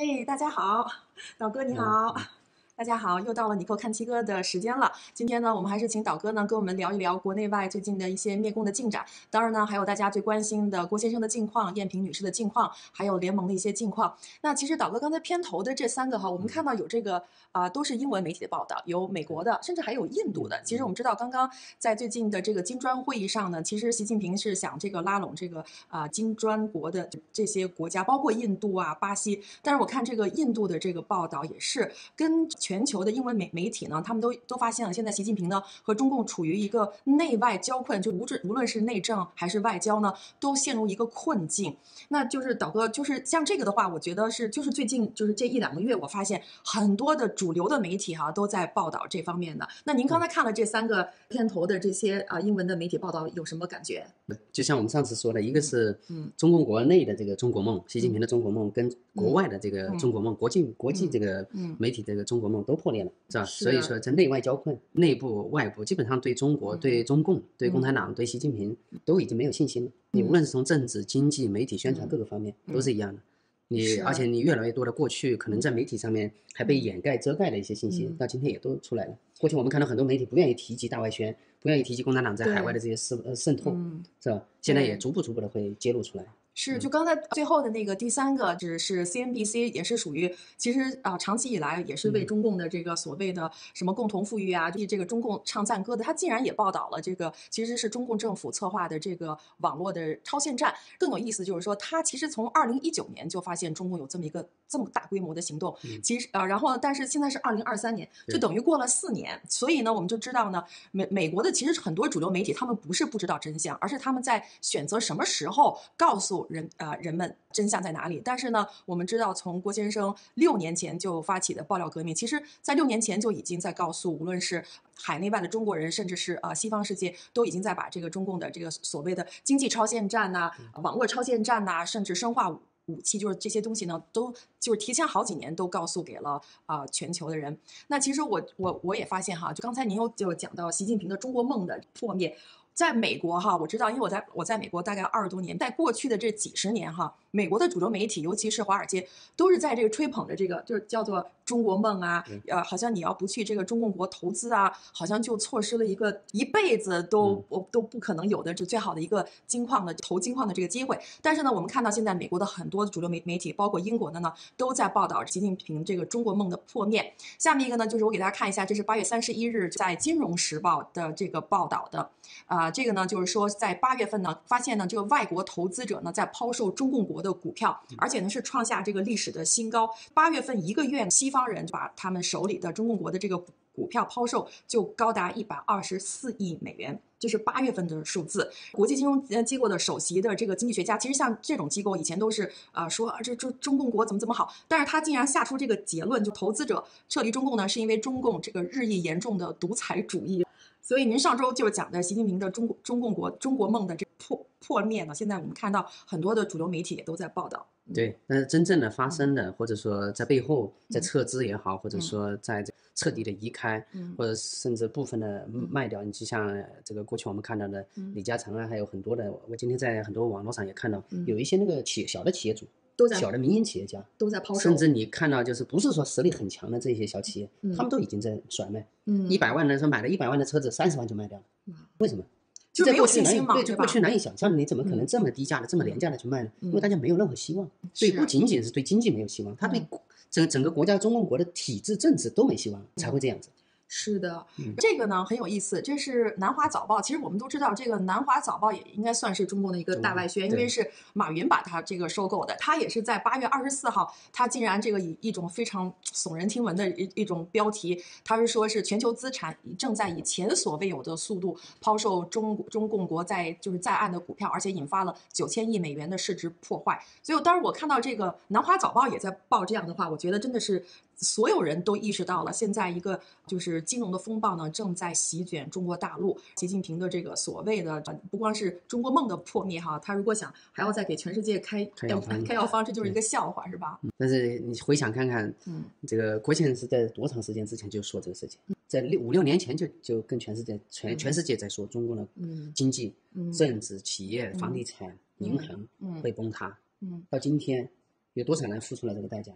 哎，大家好，导哥你好。大家好，又到了你给我看七哥的时间了。今天呢，我们还是请导哥呢跟我们聊一聊国内外最近的一些灭共的进展。当然呢，还有大家最关心的郭先生的近况、燕萍女士的近况，还有联盟的一些近况。那其实导哥刚才片头的这三个哈，我们看到有这个啊，都是英文媒体的报道，有美国的，甚至还有印度的。其实我们知道，刚刚在最近的这个金砖会议上呢，其实习近平是想这个拉拢这个啊金砖国的这些国家，包括印度啊、巴西。但是我看这个印度的这个报道也是跟全球的英文媒媒体呢，他们都都发现了，现在习近平呢和中共处于一个内外交困，就无论无论是内政还是外交呢，都陷入一个困境。那就是导哥，就是像这个的话，我觉得是就是最近就是这一两个月，我发现很多的主流的媒体哈都在报道这方面的。那您刚才看了这三个片头的这些啊英文的媒体报道，有什么感觉？就像我们上次说的，一个是嗯。中共国内的这个中国梦，习近平的中国梦，跟国外的这个中国梦，国际国际这个媒体这个中国梦都破裂了。是吧？所以说，这内外交困，内部外部基本上对中国、对中共、对共产党、对习近平都已经没有信心了。你无论是从政治、经济、媒体宣传各个方面都是一样的。你而且你越来越多的过去可能在媒体上面还被掩盖遮盖的一些信息，到今天也都出来了。过去我们看到很多媒体不愿意提及大外宣，不愿意提及共产党在海外的这些渗呃渗透，是吧？现在也逐步逐步的会揭露出来。是，就刚才最后的那个第三个，只是 CNBC 也是属于，其实啊，长期以来也是为中共的这个所谓的什么共同富裕啊，为这个中共唱赞歌的，他竟然也报道了这个，其实是中共政府策划的这个网络的超限战。更有意思就是说，他其实从二零一九年就发现中共有这么一个这么大规模的行动，其实呃，然后但是现在是二零二三年，就等于过了四年，所以呢，我们就知道呢，美美国的其实很多主流媒体他们不是不知道真相，而是他们在选择什么时候告诉人啊人们。真相在哪里？但是呢，我们知道，从郭先生六年前就发起的爆料革命，其实在六年前就已经在告诉，无论是海内外的中国人，甚至是呃西方世界，都已经在把这个中共的这个所谓的经济超限战呐、网络超限战呐，甚至生化武器，就是这些东西呢，都就是提前好几年都告诉给了啊全球的人。那其实我我我也发现哈，就刚才您又就讲到习近平的中国梦的破灭。在美国哈，我知道，因为我在我在美国大概二十多年，在过去的这几十年哈，美国的主流媒体，尤其是华尔街，都是在这个吹捧着这个，就是叫做中国梦啊，呃，好像你要不去这个中共国投资啊，好像就错失了一个一辈子都我都不可能有的这最好的一个金矿的投金矿的这个机会。但是呢，我们看到现在美国的很多主流媒媒体，包括英国的呢，都在报道习近平这个中国梦的破灭。下面一个呢，就是我给大家看一下，这是八月三十一日在《金融时报》的这个报道的，啊。这个呢，就是说，在八月份呢，发现呢，这个外国投资者呢，在抛售中共国的股票，而且呢，是创下这个历史的新高。八月份一个月，西方人把他们手里的中共国的这个股票抛售，就高达一百二十四亿美元，这是八月份的数字。国际金融机构的首席的这个经济学家，其实像这种机构以前都是呃说这这中共国怎么怎么好，但是他竟然下出这个结论，就投资者撤离中共呢，是因为中共这个日益严重的独裁主义。所以您上周就讲的习近平的中中共国中国梦的这破破灭呢，现在我们看到很多的主流媒体也都在报道。对，但是真正的发生的，或者说在背后在撤资也好，或者说在彻底的移开，或者甚至部分的卖掉，你就像这个过去我们看到的李嘉诚啊，还有很多的，我今天在很多网络上也看到有一些那个企小的企业主。小的民营企业家都在抛售，甚至你看到就是不是说实力很强的这些小企业，他们都已经在甩卖。嗯，一百万的说买了一百万的车子，三十万就卖掉了。为什么？就没有信心嘛？对，就过去难以想象的，你怎么可能这么低价的、这么廉价的去卖呢？因为大家没有任何希望。所以，不仅仅是对经济没有希望，他对整整个国家中共国的体制、政治都没希望，才会这样子。是的，这个呢很有意思。这是南华早报。其实我们都知道，这个南华早报也应该算是中共的一个大外宣，因为是马云把它这个收购的。他也是在八月二十四号，他竟然这个以一种非常耸人听闻的一一种标题，他是说是全球资产正在以前所未有的速度抛售中中共国在就是在岸的股票，而且引发了九千亿美元的市值破坏。所以当时我看到这个南华早报也在报这样的话，我觉得真的是。所有人都意识到了，现在一个就是金融的风暴呢，正在席卷中国大陆。习近平的这个所谓的不光是中国梦的破灭哈，他如果想还要再给全世界开开药方，开药方，这就是一个笑话，是吧？但是你回想看看，嗯，这个郭先生是在多长时间之前就说这个事情，在六五六年前就就跟全世界全全世界在说中国的经济、政治、企业、房地产、银行会崩塌。嗯，到今天有多少人付出了这个代价？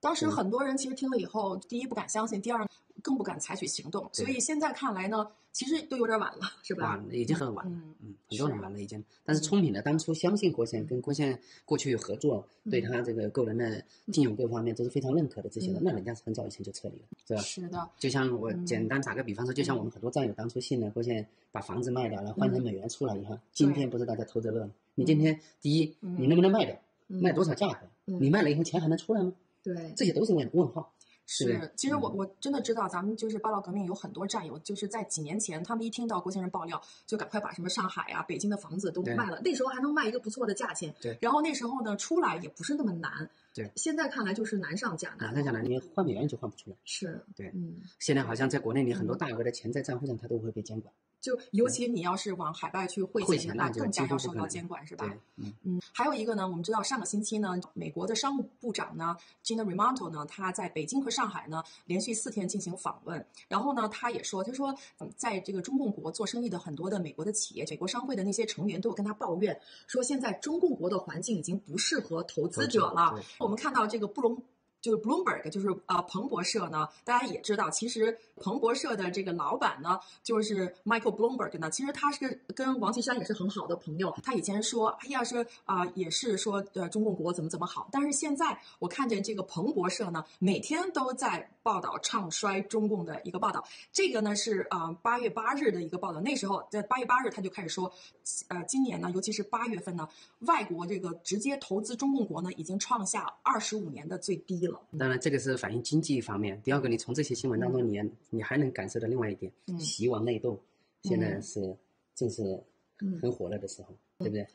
当时很多人其实听了以后，第一不敢相信，第二更不敢采取行动。所以现在看来呢，其实都有点晚了，是吧？晚了，已经很晚了。嗯，很多人晚了已经。但是聪明的当初相信郭先跟郭先过去有合作，对他这个个人的经营各方面都是非常认可的这些的，那人家是很早以前就撤离了，是吧？是的。就像我简单打个比方说，就像我们很多战友当初信了郭先，把房子卖掉了，换成美元出来以后，今天不是大家偷着乐吗？你今天第一，你能不能卖掉？卖多少价格？你卖了以后钱还能出来吗？对，这些都是问问号。是，其实我我真的知道，咱们就是八道革命有很多战友，就是在几年前，他们一听到郭先生爆料，就赶快把什么上海啊、北京的房子都卖了。那时候还能卖一个不错的价钱。对。然后那时候呢，出来也不是那么难。对。现在看来就是难上加难。难上加难，你换美元就换不出来。是。对。嗯。现在好像在国内，你很多大额的钱在账户上，它都会被监管。就尤其你要是往海外去汇钱，那更加要受到监管，是吧？嗯嗯。还有一个呢，我们知道上个星期呢，美国的商务部长呢，Gina Raimondo 呢，他在北京和上海呢连续四天进行访问。然后呢，他也说，他说，在这个中共国做生意的很多的美国的企业、美国商会的那些成员都有跟他抱怨，说现在中共国的环境已经不适合投资者了。我们看到这个布隆。就是 Bloomberg，就是啊，彭博社呢，大家也知道，其实彭博社的这个老板呢，就是 Michael Bloomberg 呢，其实他是跟王岐山也是很好的朋友。他以前说，哎呀，是啊，也是说呃，中共国怎么怎么好。但是现在我看见这个彭博社呢，每天都在报道唱衰中共的一个报道。这个呢是啊，八月八日的一个报道。那时候在八月八日他就开始说，呃，今年呢，尤其是八月份呢，外国这个直接投资中共国呢，已经创下二十五年的最低了。当然，这个是反映经济方面。第二个，你从这些新闻当中，你你还能感受到另外一点，习王内斗，现在是正是很火热的时候，对不对？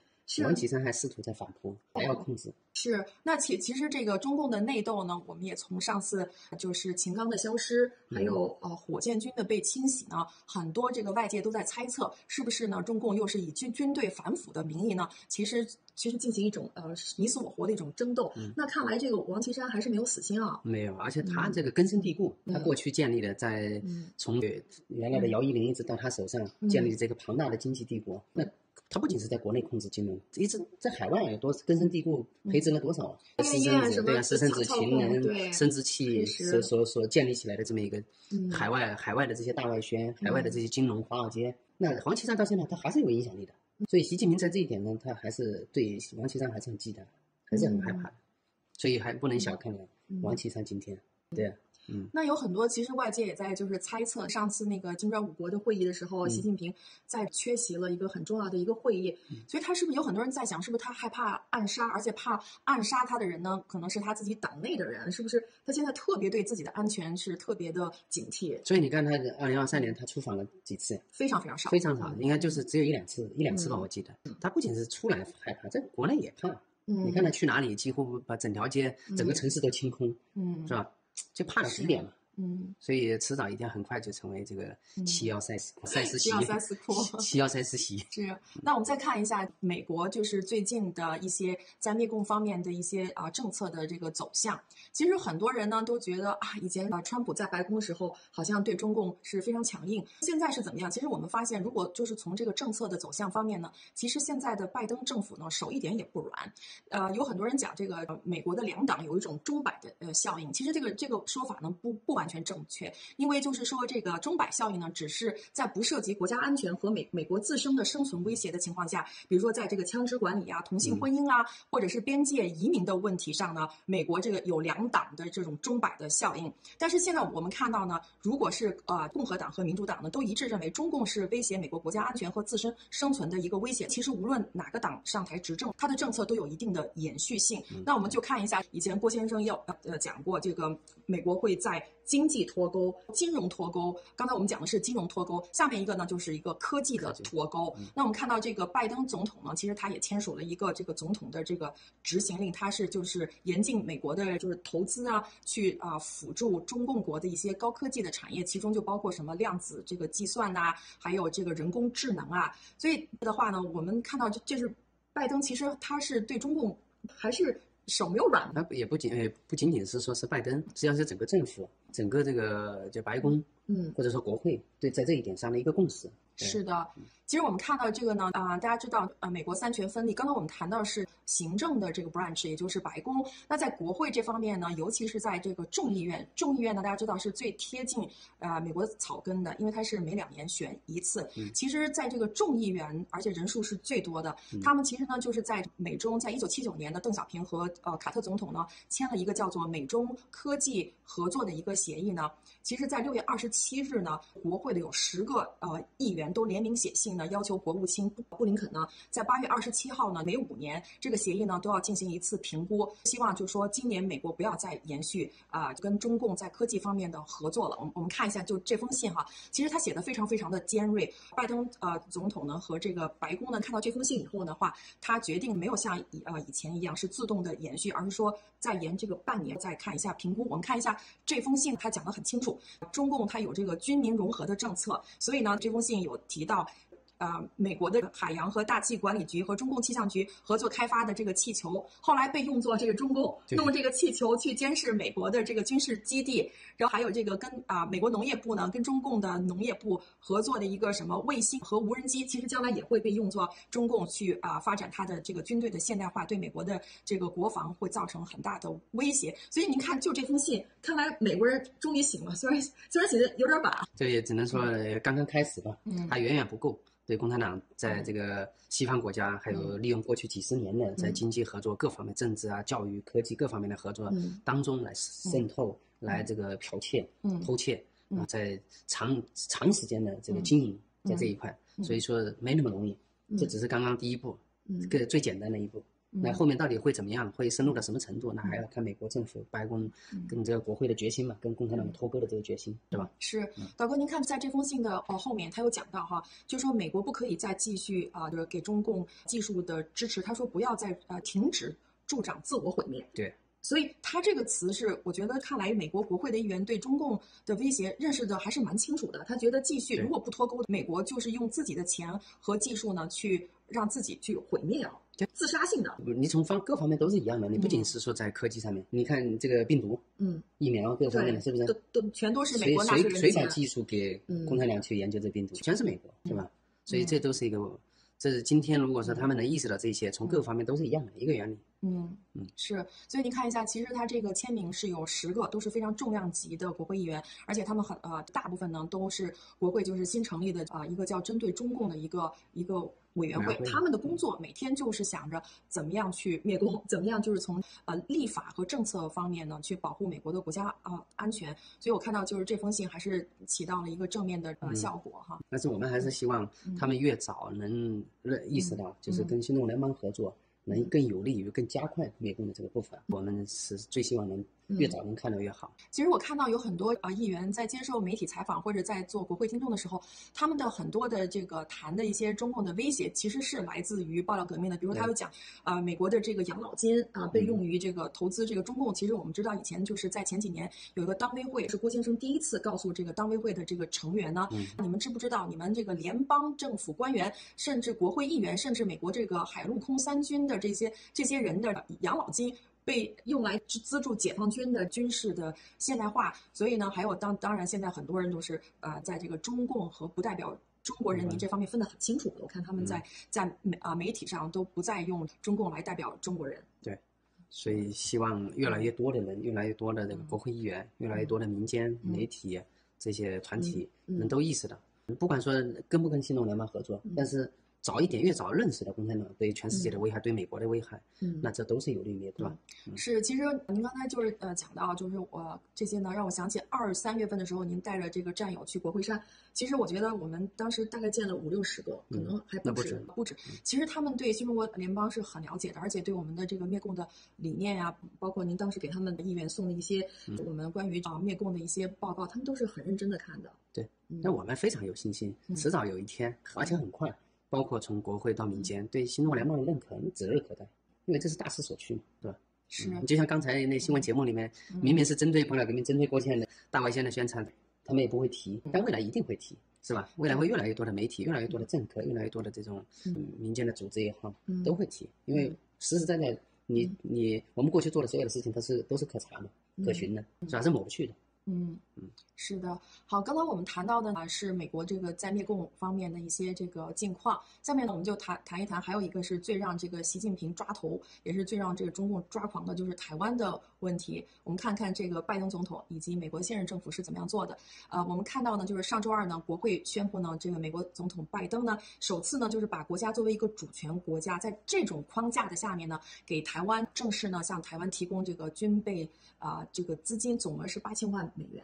王岐山还试图在反扑，还要控制。是，那其其实这个中共的内斗呢，我们也从上次就是秦刚的消失，还有呃火箭军的被清洗呢，很多这个外界都在猜测，是不是呢？中共又是以军军队反腐的名义呢？其实其实进行一种呃你死我活的一种争斗。那看来这个王岐山还是没有死心啊。没有，而且他这个根深蒂固，他过去建立的在从原来的姚依林一直到他手上建立这个庞大的经济帝国，那。他不仅是在国内控制金融，一直在海外有多根深蒂固，培植了多少私生子对啊，私生子情人、生殖器所所所建立起来的这么一个海外海外的这些大外宣，海外的这些金融华尔街。那黄岐山到现在他还是有影响力的，所以习近平在这一点呢，他还是对王岐山还是很忌惮，还是很害怕，所以还不能小看了王岐山今天，对。嗯，那有很多其实外界也在就是猜测，上次那个金砖五国的会议的时候，习近平在缺席了一个很重要的一个会议，所以他是不是有很多人在想，是不是他害怕暗杀，而且怕暗杀他的人呢，可能是他自己党内的人，是不是？他现在特别对自己的安全是特别的警惕。所以你看他二零二三年他出访了几次？非常非常少，非常少，应该就是只有一两次，一两次吧，我记得。他不仅是出来害怕，在国内也怕。嗯，你看他去哪里，几乎把整条街、整个城市都清空，嗯，是吧？就怕到极点了。嗯，所以迟早一定很快就成为这个七幺赛斯赛斯七幺赛斯库七幺赛斯席。是，那我们再看一下美国，就是最近的一些在内供方面的一些啊政策的这个走向。其实很多人呢都觉得啊，以前啊川普在白宫的时候好像对中共是非常强硬，现在是怎么样？其实我们发现，如果就是从这个政策的走向方面呢，其实现在的拜登政府呢手一点也不软。呃，有很多人讲这个美国的两党有一种钟摆的呃效应，其实这个这个说法呢不不完。完全正确，因为就是说，这个钟摆效应呢，只是在不涉及国家安全和美美国自身的生存威胁的情况下，比如说在这个枪支管理啊、同性婚姻啊，或者是边界移民的问题上呢，美国这个有两党的这种钟摆的效应。但是现在我们看到呢，如果是呃共和党和民主党呢，都一致认为中共是威胁美国国家安全和自身生存的一个威胁。其实无论哪个党上台执政，他的政策都有一定的延续性。那我们就看一下，以前郭先生要呃讲过，这个美国会在。经济脱钩、金融脱钩，刚才我们讲的是金融脱钩，下面一个呢就是一个科技的脱钩。那我们看到这个拜登总统呢，其实他也签署了一个这个总统的这个执行令，他是就是严禁美国的就是投资啊，去啊辅助中共国的一些高科技的产业，其中就包括什么量子这个计算呐，还有这个人工智能啊。所以的话呢，我们看到这这是拜登，其实他是对中共还是。手没有软，那也不仅呃不仅仅是说是拜登，实际上是整个政府，整个这个就白宫，嗯，或者说国会对在这一点上的一个共识。是的，其实我们看到这个呢，啊、大家知道，呃，美国三权分立。刚刚我们谈到的是行政的这个 branch，也就是白宫。那在国会这方面呢，尤其是在这个众议院，众议院呢，大家知道是最贴近呃美国草根的，因为它是每两年选一次。其实，在这个众议员，而且人数是最多的，他们其实呢就是在美中，在一九七九年的邓小平和呃卡特总统呢签了一个叫做美中科技合作的一个协议呢。其实，在六月二十七日呢，国会的有十个呃议员都联名写信呢，要求国务卿布林肯呢，在八月二十七号呢，每五年这个协议呢都要进行一次评估，希望就是说今年美国不要再延续啊、跟中共在科技方面的合作了。我们我们看一下就这封信哈，其实他写的非常非常的尖锐。拜登呃总统呢和这个白宫呢看到这封信以后的话，他决定没有像以呃以前一样是自动的延续，而是说再延这个半年再看一下评估。我们看一下这封信，他讲的很清楚，中共它有这个军民融合的政策，所以呢这封信有提到。呃，美国的海洋和大气管理局和中共气象局合作开发的这个气球，后来被用作这个中共用这个气球去监视美国的这个军事基地，然后还有这个跟啊、美国农业部呢跟中共的农业部合作的一个什么卫星和无人机，其实将来也会被用作中共去啊、发展它的这个军队的现代化，对美国的这个国防会造成很大的威胁。所以您看，就这封信，看来美国人终于醒了，虽然虽然写的有点晚啊，这也只能说呃刚刚开始吧，嗯还远远不够。对共产党在这个西方国家，还有利用过去几十年的在经济合作各方面、政治啊、教育、科技各方面的合作嗯。当中来渗透、来这个剽窃、嗯。偷窃啊，在长长时间的这个经营在这一块，所以说没那么容易。这只是刚刚第一步，个最简单的一步。那后面到底会怎么样？会深入到什么程度？那还要看美国政府、白宫跟这个国会的决心嘛，跟共产党脱钩的这个决心，对吧？是，导哥，您看在这封信的呃后面，他有讲到哈，就说美国不可以再继续啊，就是给中共技术的支持，他说不要再呃停止助长自我毁灭。对。所以他这个词是，我觉得看来美国国会的议员对中共的威胁认识的还是蛮清楚的。他觉得继续如果不脱钩，美国就是用自己的钱和技术呢，去让自己去毁灭了，自杀性的。你从方各方面都是一样的，你不仅是说在科技上面，你看这个病毒、嗯，疫苗各方面的，是不是？都都全都是美国纳税谁。谁把技术给嗯共产党去研究这病毒？全是美国，是吧？所以这都是一个，这是今天如果说他们能意识到这些，从各方面都是一样的一个原理。嗯嗯，是，所以您看一下，其实他这个签名是有十个，都是非常重量级的国会议员，而且他们很呃大部分呢都是国会就是新成立的啊、一个叫针对中共的一个一个委员会他们的工作每天就是想着怎么样去灭共，怎么样就是从呃立法和政策方面呢去保护美国的国家啊、安全，所以我看到就是这封信还是起到了一个正面的呃嗯效果哈。但是我们还是希望他们越早能认意识到，就是跟新动联邦合作，能更有利于、更加快灭共的这个步伐。我们是最希望能越早能看到越好。其实我看到有很多啊、议员在接受媒体采访或者在做国会听众的时候，他们的很多的这个谈的一些中共的威胁，其实是来自于爆料革命的。比如他有讲啊、美国的这个养老金啊、被用于这个投资这个中共。其实我们知道以前就是在前几年有一个当威会，是郭先生第一次告诉这个当威会的这个成员呢，你们知不知道你们这个联邦政府官员，甚至国会议员，甚至美国这个海陆空三军的这些这些人的养老金。被用来资资助解放军的军事的现代化，所以呢，还有当当然，现在很多人都是呃，在这个中共和不代表中国人民这方面分得很清楚。我看他们在在媒啊、媒体上都不再用中共来代表中国人。对所以希望越来越多的人，越来越多的这个国会议员，越来越多的民间媒体这些团体能都意识到，不管说跟不跟新动联盟合作，但是早一点越早认识的共产党对全世界的危害，对美国的危害，嗯那这都是有利于灭，对吧？是，其实您刚才就是呃讲到，就是我这些呢，让我想起二三月份的时候，您带着这个战友去国会山。其实我觉得我们当时大概见了五六十个，可能还不止，那不止不止。其实他们对新中国联邦是很了解的，而且对我们的这个灭共的理念呀、包括您当时给他们的议员送的一些我们关于啊灭共的一些报告，他们都是很认真的看的。对嗯，那我们非常有信心，迟早有一天，而且很快，包括从国会到民嗯间，对新中国联邦的认可指日可待，因为这是大势所趋嘛，对吧？是，嗯就像刚才那新闻节目里面，嗯明明是针对彭老革命、针对郭宪的大外宣的宣传，他们也不会提，但未来一定会提，是吧？未来会越来越多的媒体、越来越多的政客、越来越多的这种嗯民间的组织也好，嗯都会提，因为实实在在，你你我们过去做的所有的事情它是都是可查的、可循的，是吧？是抹不去的。嗯嗯，是的。好，刚刚我们谈到的呢是美国这个在灭共方面的一些这个近况。下面呢，我们就谈谈一谈，还有一个是最让这个习近平抓头，也是最让这个中共抓狂的，就是台湾的问题。我们看看这个拜登总统以及美国现任政府是怎么样做的。呃，我们看到呢，就是上周二呢，国会宣布呢，这个美国总统拜登呢，首次呢，就是把国家作为一个主权国家，在这种框架的下面呢，给台湾正式呢向台湾提供这个军备啊，这个资金总额是八千万。美元，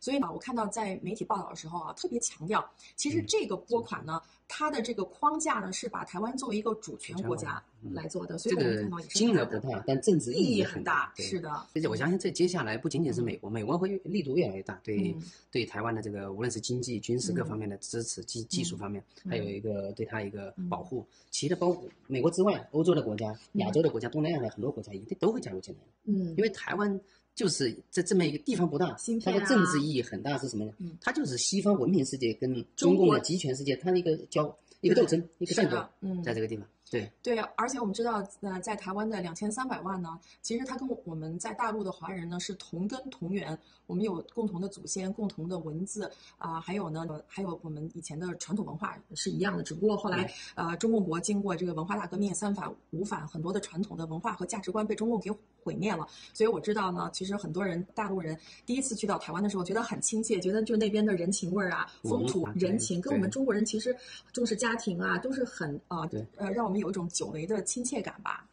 所以呢，我看到在媒体报道的时候啊，特别强调，其实这个拨款呢，它的这个框架呢，是把台湾作为一个主权国家来做的，所以我们看到金额不大，但政治意义很大。是的，而且我相信这接下来不仅仅是美国，美国会力度越来越大，对对台湾的这个无论是经济、军事各方面的支持，技技术方面，还有一个对它一个保护。其他包括美国之外，欧洲的国家、亚洲的国家、东南亚的很多国家一定都会加入进来。嗯，因为台湾。就是在这么一个地方不大，它的政治意义很大，是什么呢？它就是西方文明世界跟中共的集权世界，它的一个交一个斗争，一个战斗，嗯，在这个地方。对对，而且我们知道，呃，在台湾的两千三百万呢，其实它跟我们在大陆的华人呢是同根同源，我们有共同的祖先，共同的文字啊，还有呢，还有我们以前的传统文化是一样的，只不过后来呃，中共国经过这个文化大革命三反五反，很多的传统的文化和价值观被中共给毁灭了。所以我知道呢，其实很多人大陆人第一次去到台湾的时候，觉得很亲切，觉得就那边的人情味儿啊，风土人情跟我们中国人其实重视家庭啊，都是很啊，对，呃，让我们。有一种久违的亲切感吧。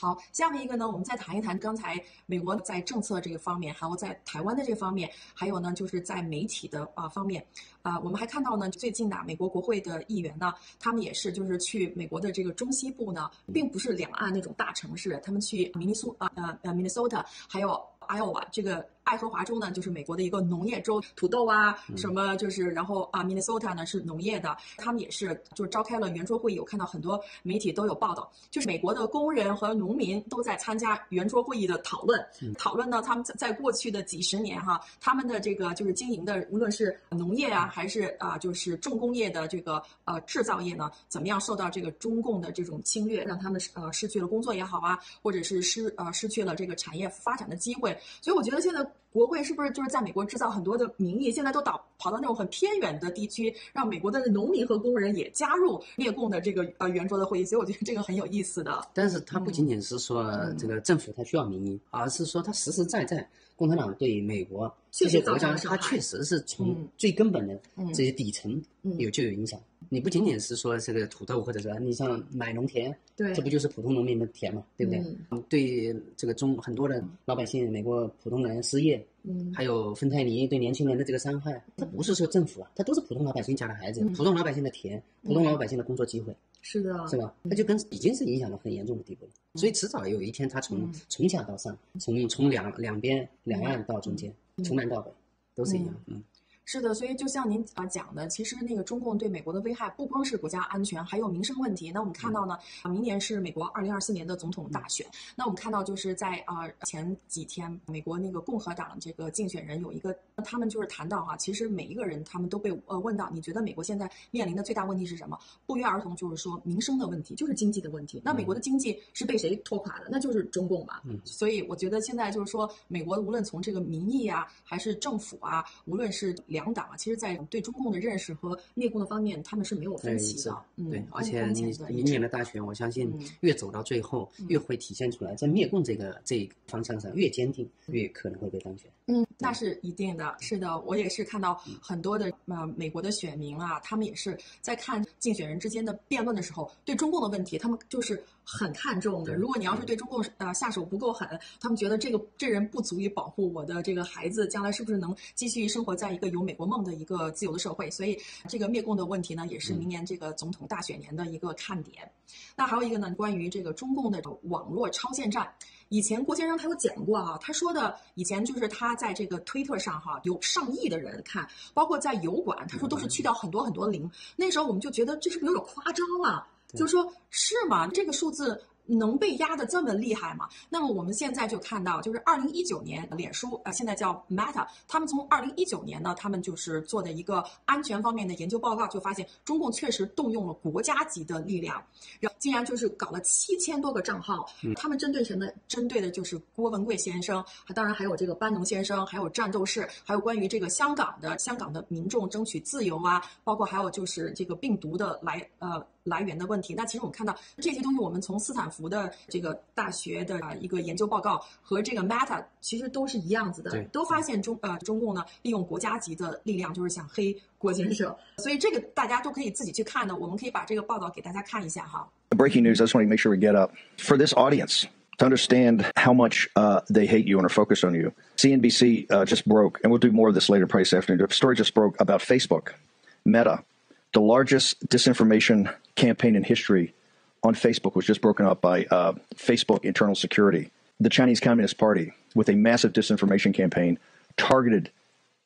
好，下面一个呢，我们再谈一谈刚才美国在政策这个方面，还有在台湾的这方面，还有呢，就是在媒体的啊方面啊，我们还看到呢，最近呢，美国国会的议员呢，他们也是就是去美国的这个中西部呢，并不是两岸那种大城市，他们去明尼苏啊呃呃 Minnesota，还有 Iowa 这个。爱荷华州呢，就是美国的一个农业州，土豆啊，什么就是，然后啊，Minnesota 呢是农业的，他们也是就是召开了圆桌会议。我看到很多媒体都有报道，就是美国的工人和农民都在参加圆桌会议的讨论。讨论呢，他们在在过去的几十年哈，他们的这个就是经营的，无论是农业啊，还是啊就是重工业的这个呃制造业呢，怎么样受到这个中共的这种侵略，让他们呃失去了工作也好啊，或者是失呃失去了这个产业发展的机会。所以我觉得现在。国会是不是就是在美国制造很多的民意？现在都倒跑到那种很偏远的地区，让美国的农民和工人也加入列共的这个呃圆桌的会议。所以我觉得这个很有意思的。但是它不仅仅是说这个政府它需要民意，而是说它实实在在共产党对美国这些国家，它确实是从最根本的这些底层有就有影响。你不仅仅是说这个土豆，或者说你像买农田，对，这不就是普通农民的田嘛，对不对？对这个中很多的老百姓，美国普通人失业，嗯，还有芬太尼对年轻人的这个伤害，它不是说政府啊，它都是普通老百姓家的孩子，普通老百姓的田，普通老百姓的工作机会，是的，是吧？它就跟已经是影响到很严重的地步了，所以迟早有一天，它从从下到上，从从两两边两岸到中间，从南到北都是一样，嗯。是的，所以就像您啊讲的，其实那个中共对美国的危害不光是国家安全，还有民生问题。那我们看到呢，明年是美国二零二四年的总统大选。那我们看到就是在啊前几天，美国那个共和党这个竞选人有一个，他们就是谈到哈，其实每一个人他们都被呃问到，你觉得美国现在面临的最大问题是什么？不约而同就是说民生的问题，就是经济的问题。那美国的经济是被谁拖垮的？那就是中共嘛。嗯。所以我觉得现在就是说，美国无论从这个民意啊，还是政府啊，无论是两党啊，其实，在对中共的认识和灭共的方面，他们是没有分歧的。对，而且你明年的大选，我相信越走到最后，越会体现出来，在灭共这个这一方向上越坚定，越可能会被当选。嗯，那是一定的。是的，我也是看到很多的呃美国的选民啊，他们也是在看竞选人之间的辩论的时候，对中共的问题，他们就是很看重的。如果你要是对中共呃下手不够狠，他们觉得这个这人不足以保护我的这个孩子将来是不是能继续生活在一个有美国梦的一个自由的社会。所以这个灭共的问题呢，也是明年这个总统大选年的一个看点。那还有一个呢，关于这个中共的网络超限战。以前郭先生他有讲过啊，他说的以前就是他在这个推特上哈有上亿的人看，包括在油管，他说都是去掉很多很多零。那时候我们就觉得这是不是有点夸张了？就是说是吗？这个数字能被压得这么厉害吗？那么我们现在就看到，就是二零一九年，脸书啊，现在叫 Meta，他们从二零一九年呢，他们就是做的一个安全方面的研究报告，就发现中共确实动用了国家级的力量，然后竟然就是搞了七千多个账号，他们针对什么？针对的就是郭文贵先生，当然还有这个班农先生，还有战斗士，还有关于这个香港的香港的民众争取自由啊，包括还有就是这个病毒的来呃。来源的问题，那其实我们看到这些东西，我们从斯坦福的这个大学的啊一个研究报告和这个 Meta 其实都是一样子的，都发现中呃中共呢利用国家级的力量，就是想黑郭先生，所以这个大家都可以自己去看的，我们可以把这个报道给大家看一下哈。Breaking news! I just want to make sure we get up for this audience to understand how much uh, they hate you and are focused on you. CNBC uh, just broke, and we'll do more of this later, this afternoon. The story just broke about Facebook, Meta. The largest disinformation campaign in history on Facebook was just broken up by uh, Facebook internal security. The Chinese Communist Party, with a massive disinformation campaign targeted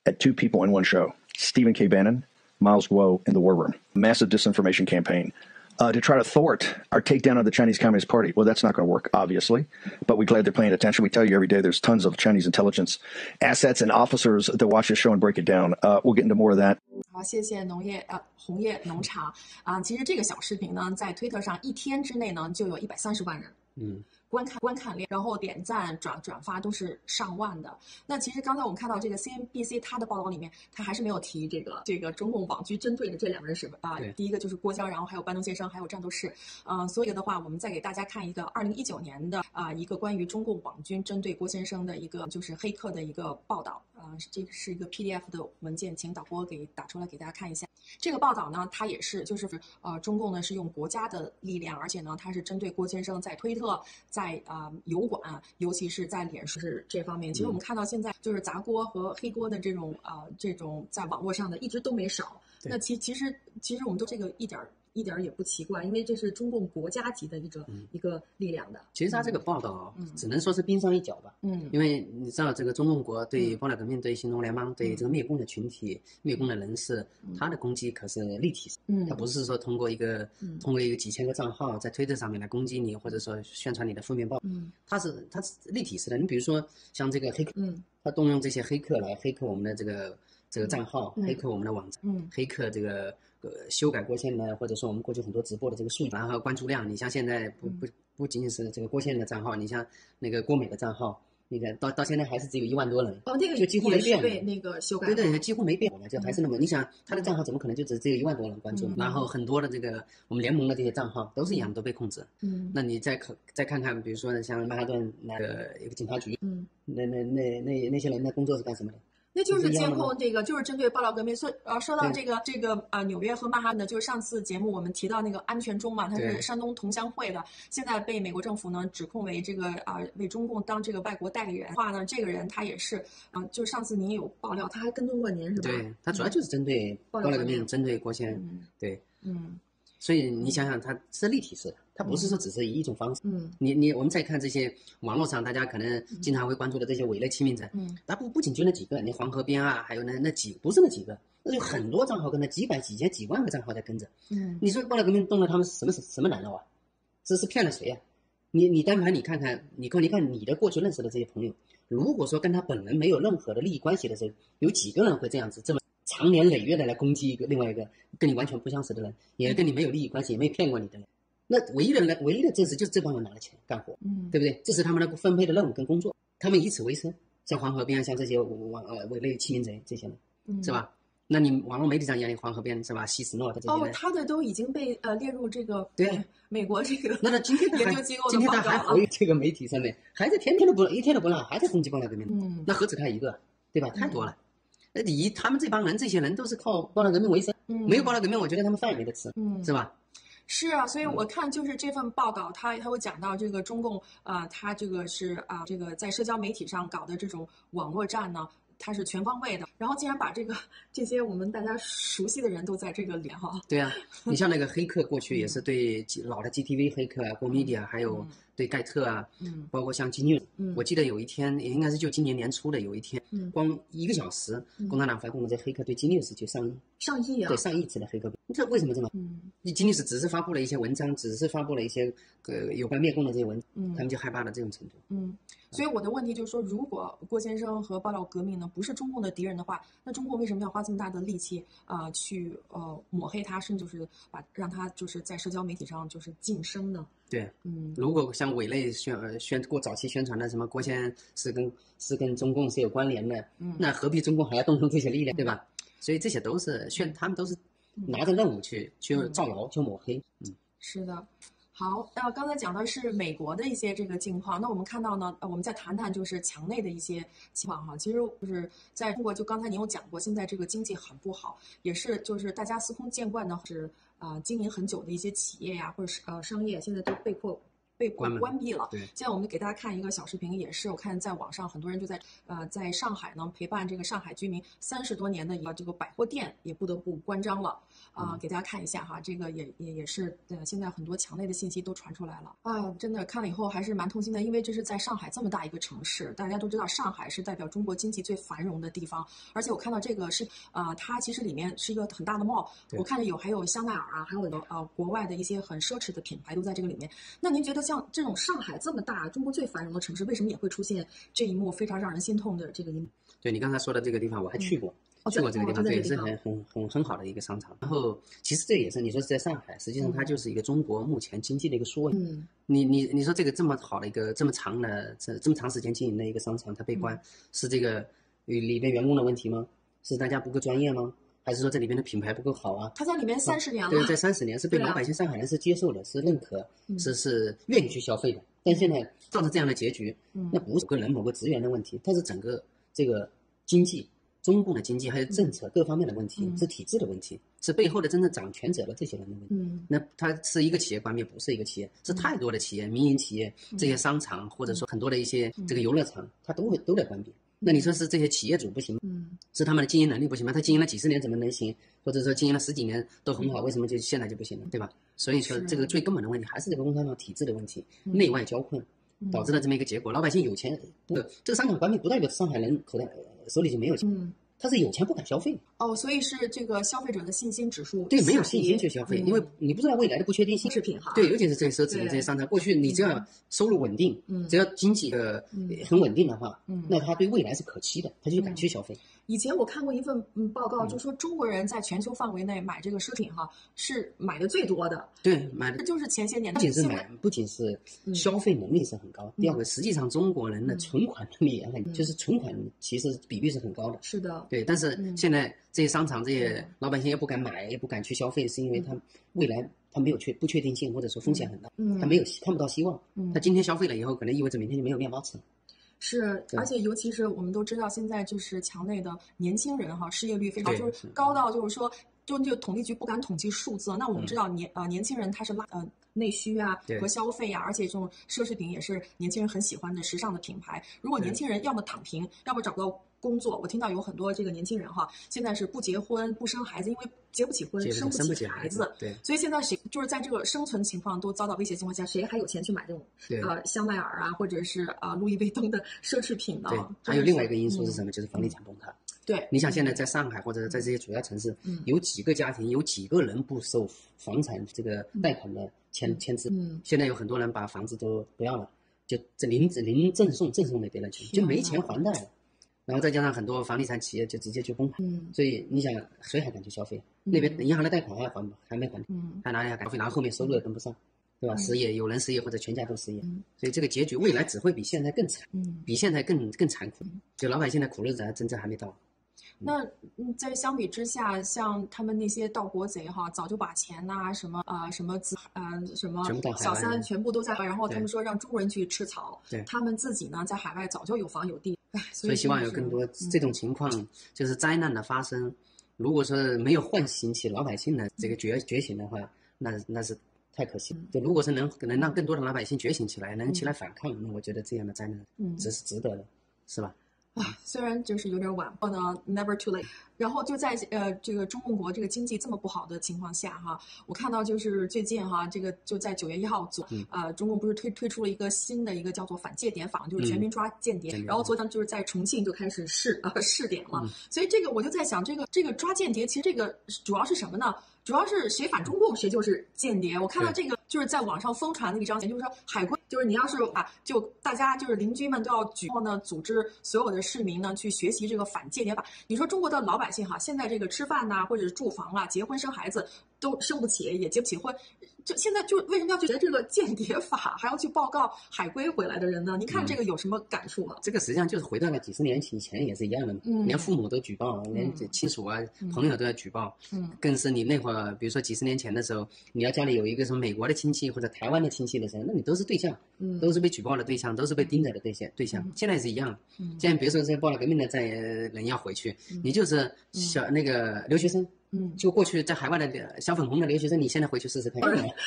at two people in one show Stephen K. Bannon, Miles Guo and the War Room. Massive disinformation campaign uh, to try to thwart our takedown of the Chinese Communist Party. Well, that's not going to work, obviously, but we're glad they're paying attention. We tell you every day there's tons of Chinese intelligence assets and officers that watch this show and break it down. Uh, we'll get into more of that. 好，谢谢农业呃红叶农场啊。其实这个小视频呢，在推特上一天之内呢，就有一百三十万人。嗯。 观看观看量，然后点赞转转发都是上万的。那其实刚才我们看到这个 CNBC 它的报道里面，它还是没有提这个这个中共网军针对的这两个人是啊，第一个就是郭襄，然后还有班农先生，还有战斗士。嗯，所以的话，我们再给大家看一个二零一九年的啊一个关于中共网军针对郭先生的一个就是黑客的一个报道。啊，这个是一个 PDF 的文件，请导播给打出来给大家看一下。这个报道呢，它也是就是呃，中共呢是用国家的力量，而且呢，它是针对郭先生在推特、在啊油管，尤其是在脸书是这方面。其实我们看到现在就是砸锅和黑锅的这种啊这种在网络上的一直都没少。那其其实其实我们都这个一点儿。一点也不奇怪，因为这是中共国家级的一个一个力量的。其实他这个报道只能说是冰山一角吧。嗯，因为你知道，这个中共国对爆料革命、对新农联邦、对这个灭共的群体、灭共的人士，他的攻击可是立体。嗯，他不是说通过一个通过一个几千个账号在推特上面来攻击你，或者说宣传你的负面报。嗯，他是他是立体式的。你比如说像这个黑客，嗯，他动用这些黑客来黑客我们的这个这个账号，黑客我们的网站，嗯，黑客这个。呃，修改郭倩的，或者说我们过去很多直播的这个数据，然后关注量，你像现在不不不仅仅是这个郭倩的账号，你像那个郭美的账号，那个到到现在还是只有一万多人。哦，那个就几乎没变。对，那个修改。对对，几乎没变，就还是那么。你想他的账号怎么可能就只只有一万多人关注？然后很多的这个我们联盟的这些账号都是一样，都被控制。嗯。那你再可再看看，比如说像曼哈顿那个一个警察局，嗯，那那那那那些人的工作是干什么的？那就是监控这个，就是针对爆料革命。说呃，说到这个这个呃，纽约和曼哈顿的，就是上次节目我们提到那个安全钟嘛，他是山东同乡会的，现在被美国政府呢指控为这个啊，为中共当这个外国代理人。话呢，这个人他也是啊，就上次您有爆料，他还跟踪过您是吧？对他主要就是针对爆料革命，针对郭先，对，嗯。所以你想想，他是立体式的，它不是说只是以一种方式。嗯，你你我们再看这些网络上大家可能经常会关注的这些伪类欺民者，嗯，他不不仅就那几个，你黄河边啊，还有那那几不是那几个，那有很多账号跟着，几百几千几万个账号在跟着。嗯，你说过来革命动了他们什么什么难道啊？这是骗了谁呀？你你但凡你看看，你看你看你的过去认识的这些朋友，如果说跟他本人没有任何的利益关系的时候，有几个人会这样子这么？长年累月的来攻击一个另外一个跟你完全不相识的人，也跟你没有利益关系，也没骗过你的人，那唯一的人唯一的证实就是这帮人拿了钱干活，嗯，对不对？这是他们的分配的任务跟工作，他们以此为生。像黄河边，像这些网呃伪类欺民贼这些人，是吧？那你网络媒体上演黄河边是吧？西斯诺的这些哦，他的都已经被呃列入这个对美国这个那他今天研究机构今天他还回这个媒体上面，还在天天都不一天都不让，还在攻击爆料革命，嗯，那何止他一个，对吧？太多了。那第一，他们这帮人，这些人都是靠爆料革命为生，没有爆料革命，我觉得他们饭也没得吃，嗯是吧？是啊，所以我看就是这份报道，他他会讲到这个中共啊，他这个是啊，这个在社交媒体上搞的这种网络战呢，它是全方位的。然后竟然把这个这些我们大家熟悉的人都在这个里哈。对啊，你像那个黑客过去也是对老的 GTV 黑客、啊、郭 media 还有。对盖特啊，嗯。包括像金日，嗯。我记得有一天，也应该是就今年年初的有一天，嗯。光一个小时，共产党发动的这黑客对金日就上亿，上亿啊。对，上亿次的黑客，这为什么这么？嗯。你金日只是发布了一些文章，只是发布了一些呃有关灭共的这些文，嗯。他们就害怕到这种程度。嗯，所以我的问题就是说，如果郭先生和爆料革命呢不是中共的敌人的话，那中共为什么要花这么大的力气啊、呃去呃抹黑他，甚至就是把让他就是在社交媒体上就是晋升呢？对，嗯如果像委内宣呃宣过早期宣传的什么郭先是跟是跟中共是有关联的，嗯那何必中共还要动用这些力量，对吧？所以这些都是宣，他们都是拿着任务去去造谣、去抹黑。嗯，是的。好，那刚才讲的是美国的一些这个境况，那我们看到呢，呃，我们再谈谈就是墙内的一些情况哈。其实就是在中国，就刚才您有讲过，现在这个经济很不好，也是就是大家司空见惯的是啊、啊经营很久的一些企业呀、或者是呃商业，现在都被迫被迫关关闭了。对。现在我们给大家看一个小视频，也是我看在网上很多人就在呃在上海呢陪伴这个上海居民三十多年的一个这个百货店也不得不关张了。啊、嗯。给大家看一下哈，这个也也也是呃现在很多墙内的信息都传出来了。啊，真的看了以后还是蛮痛心的，因为这是在上海这么大一个城市，大家都知道上海是代表中国经济最繁荣的地方，而且我看到这个是啊、它其实里面是一个很大的 mall，我看着有还有香奈儿啊，还有呃国外的一些很奢侈的品牌都在这个里面。那您觉得像这种上海这么大、中国最繁荣的城市，为什么也会出现这一幕非常让人心痛的这个一幕？对你刚才说的这个地方，我还去过，哦去过这个地方，在这也是很很很很好的一个商场。然后其实这也是你说是在上海，实际上它就是一个中国目前经济的一个缩影。嗯你你你说这个这么好的一个这么长的这这么长时间经营的一个商场，它被关，是这个里里边员工的问题吗？是大家不够专业吗？还是说这里面的品牌不够好啊？他在里面三十年了，对，在三十年是被老百姓上海人是接受的，是认可，嗯是是愿意去消费的。但现在造成这样的结局，嗯那不是个人某个职员的问题，它是整个这个经济、中共的经济还有政策各方面的问题，嗯是体制的问题，是背后的真正掌权者的这些人的问题。嗯那它是一个企业关闭，不是一个企业，是太多的企业、民营企业、这些商场，或者说很多的一些这个游乐场，它都会都在关闭。那你说是这些企业主不行吗？嗯是他们的经营能力不行吗？他经营了几十年怎么能行？或者说经营了十几年都很好，为什么就现在就不行了？对吧？所以说这个最根本的问题还是这个共产党体制的问题，嗯内外交困嗯导致了这么一个结果。老百姓有钱，不，这个商场关闭不代表上海人口袋呃手里就没有钱，嗯。他是有钱不敢消费，哦，所以是这个消费者的信心指数对，没有信心去消费，嗯。因为你不知道未来的不确定性。奢侈品哈，对，尤其是这些奢侈品对。这些商场，过去你只要收入稳定，嗯。只要经济呃嗯。很稳定的话，嗯。那他对未来是可期的，他就敢去消费。以前我看过一份嗯报告，就说中国人在全球范围内买这个奢侈品哈是买的最多的，对，买的这就是前些年不仅是买，不仅是嗯。消费能力是很高，第二个，实际上中国人的存款能力也很，嗯。就是存款其实比率是很高的。是的，对，但是嗯。现在这些商场、这些老百姓也不敢买，也不敢去消费，是因为他未来他没有确不确定性，或者说风险很大，嗯。他没有看不到希望。嗯。他今天消费了以后，可能意味着明天就没有面包吃了。是，而且尤其是我们都知道，现在就是墙内的年轻人哈，失业率非常高，就是高到就是说，就这个统计局不敢统计数字。那我们知道年呃年轻人他是拉呃内需啊对和消费啊，而且这种奢侈品也是年轻人很喜欢的时尚的品牌。如果年轻人要么躺平，要么找不到工作，我听到有很多这个年轻人哈，现在是不结婚不生孩子，因为结不起婚，生生不起孩子，对所以现在谁就是在这个生存情况都遭到威胁情况下，谁还有钱去买这种呃香奈儿啊，或者是啊、路易威登的奢侈品呢？对，还有另外一个因素嗯是什么？就是房地产崩塌。对，你想现在在上海或者在这些主要城市嗯，有几个家庭，有几个人不受房产这个贷款的牵牵制？嗯现在有很多人把房子都不要了，就这零零赠送赠送给别人去，就没钱还贷了。然后再加上很多房地产企业就直接去崩盘，嗯所以你想谁还敢去消费？那边银行的贷款还还不还没还，嗯还哪里还敢消费？然后后面收入也跟不上，对吧？嗯失业有人失业或者全家都失业嗯，所以这个结局未来只会比现在更惨，嗯。比现在更更残酷。就老百姓的苦日子还真正还没到。那嗯，在相比之下，像他们那些盗国贼哈，早就把钱呐、什么啊、什么资啊、什么小三全部都在，然后他们说让中国人去吃草，他们自己呢在海外早就有房有地，哎，所所以希望有更多嗯这种情况，就是灾难的发生。如果说没有唤醒起老百姓的这个觉觉醒的话，那那是太可惜了。就如果是能能让更多的老百姓觉醒起来，能起来反抗，那我觉得这样的灾难嗯只是值得的，是吧？啊，虽然就是有点晚，不过呢，never too late。然后就在呃这个中共国这个经济这么不好的情况下哈，我看到就是最近哈，这个就在九月一号左，呃，中共不是推推出了一个新的一个叫做反间谍法，就是全民抓间谍。然后昨天就是在重庆就开始试呃试点了，所以这个我就在想，这个这个抓间谍其实这个主要是什么呢？主要是谁反中共谁就是间谍。我看到这个就是在网上疯传的一张，就是说海关，就是你要是把就大家就是邻居们都要举报呢，组织所有的市民呢去学习这个反间谍法。你说中国的老百姓哈，现在这个吃饭呐，或者是住房啊，结婚生孩子都生不起，也结不起婚。就现在就为什么要去学这个间谍法，还要去报告海归回来的人呢？您看这个有什么感触吗？这个实际上就是回到了几十年以前也是一样的，嗯，连父母都举报，连亲属啊、朋友都要举报，嗯，更是你那会儿，比如说几十年前的时候，你要家里有一个什么美国的亲戚或者台湾的亲戚的时候，那你都是对象，嗯，都是被举报的对象，都是被盯着的对象，对象。现在是一样，嗯，现在比如说这些报了革命的在人要回去，你就是小那个留学生。嗯，就过去在海外的小粉红的留学生，你现在回去试试看，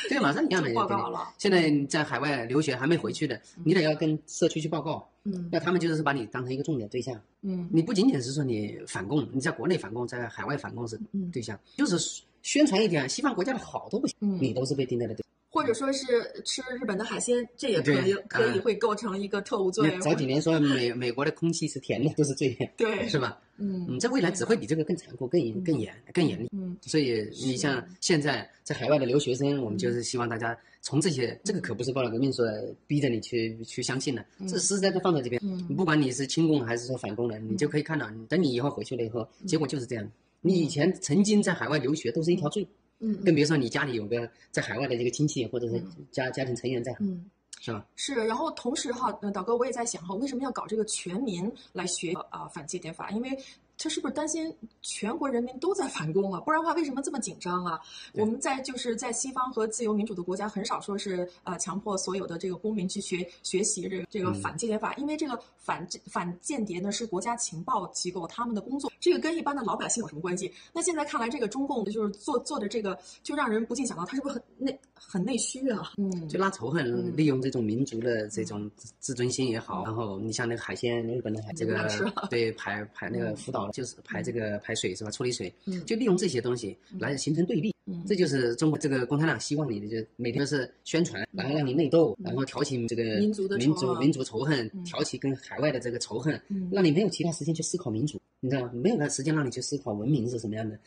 对，马上一样的。报告了。现在在海外留学还没回去的，你得要跟社区去报告。嗯，那他们就是把你当成一个重点对象。嗯，你不仅仅是说你反共，你在国内反共，在海外反共是对象，就是宣传一点西方国家的好都不行，你都是被盯着的对。或者说是吃日本的海鲜，这也可以可以会构成一个特务罪。早几年说美美国的空气是甜的，都是罪，对，是吧？嗯，你在未来只会比这个更残酷、更严、更严、更严厉。嗯，所以你像现在在海外的留学生，我们就是希望大家从这些，这个可不是报了革命说逼着你去去相信的，这实实在在放在这边。嗯，不管你是亲共还是说反共的，你就可以看到，等你以后回去了以后，结果就是这样。你以前曾经在海外留学都是一条罪。嗯，更别说你家里有个在海外的这个亲戚或者是家家庭成员在，嗯，是吧？是，然后同时哈，导哥我也在想哈，为什么要搞这个全民来学啊反间谍法？因为。他是不是担心全国人民都在反攻啊？不然的话，为什么这么紧张啊？我们在就是在西方和自由民主的国家，很少说是呃强迫所有的这个公民去学学习这个这个反间谍法，因为这个反反间谍呢是国家情报机构他们的工作，这个跟一般的老百姓有什么关系？那现在看来，这个中共就是做做的这个，就让人不禁想到，他是不是很内很内需啊？嗯，就拉仇恨，利用这种民族的这种自尊心也好，然后你像那个海鲜，日本的海这个对排排那个福岛。就是排这个排水是吧？处理水，就利用这些东西来形成对立。这就是中国这个共产党希望你的，就每天都是宣传，然后让你内斗，然后挑起这个民族的民族民族仇恨，挑起跟海外的这个仇恨，让你没有其他时间去思考民主，你知道吗？没有时间让你去思考文明是什么样的，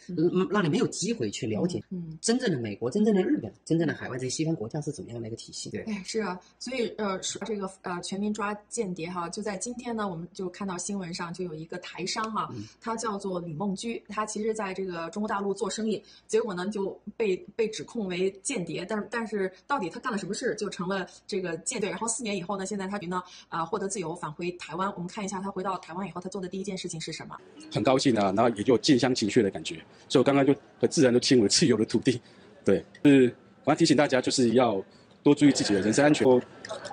让你没有机会去了解真正的美国、真正的日本、真正的海外这些西方国家是怎么样的一个体系。对，哎，是啊，所以呃，说这个呃，全民抓间谍哈，就在今天呢，我们就看到新闻上就有一个台商哈，他叫做李梦居，他其实在这个中国大陆做生意，结果呢就被被。指控为间谍，但但是到底他干了什么事，就成了这个舰队。然后四年以后呢，现在他呢啊获得自由，返回台湾。我们看一下他回到台湾以后，他做的第一件事情是什么？很高兴啊，然后也就近乡情怯的感觉。所以我刚刚就很自然的亲吻自由的土地。对，是我要提醒大家，就是要多注意自己的人身安全。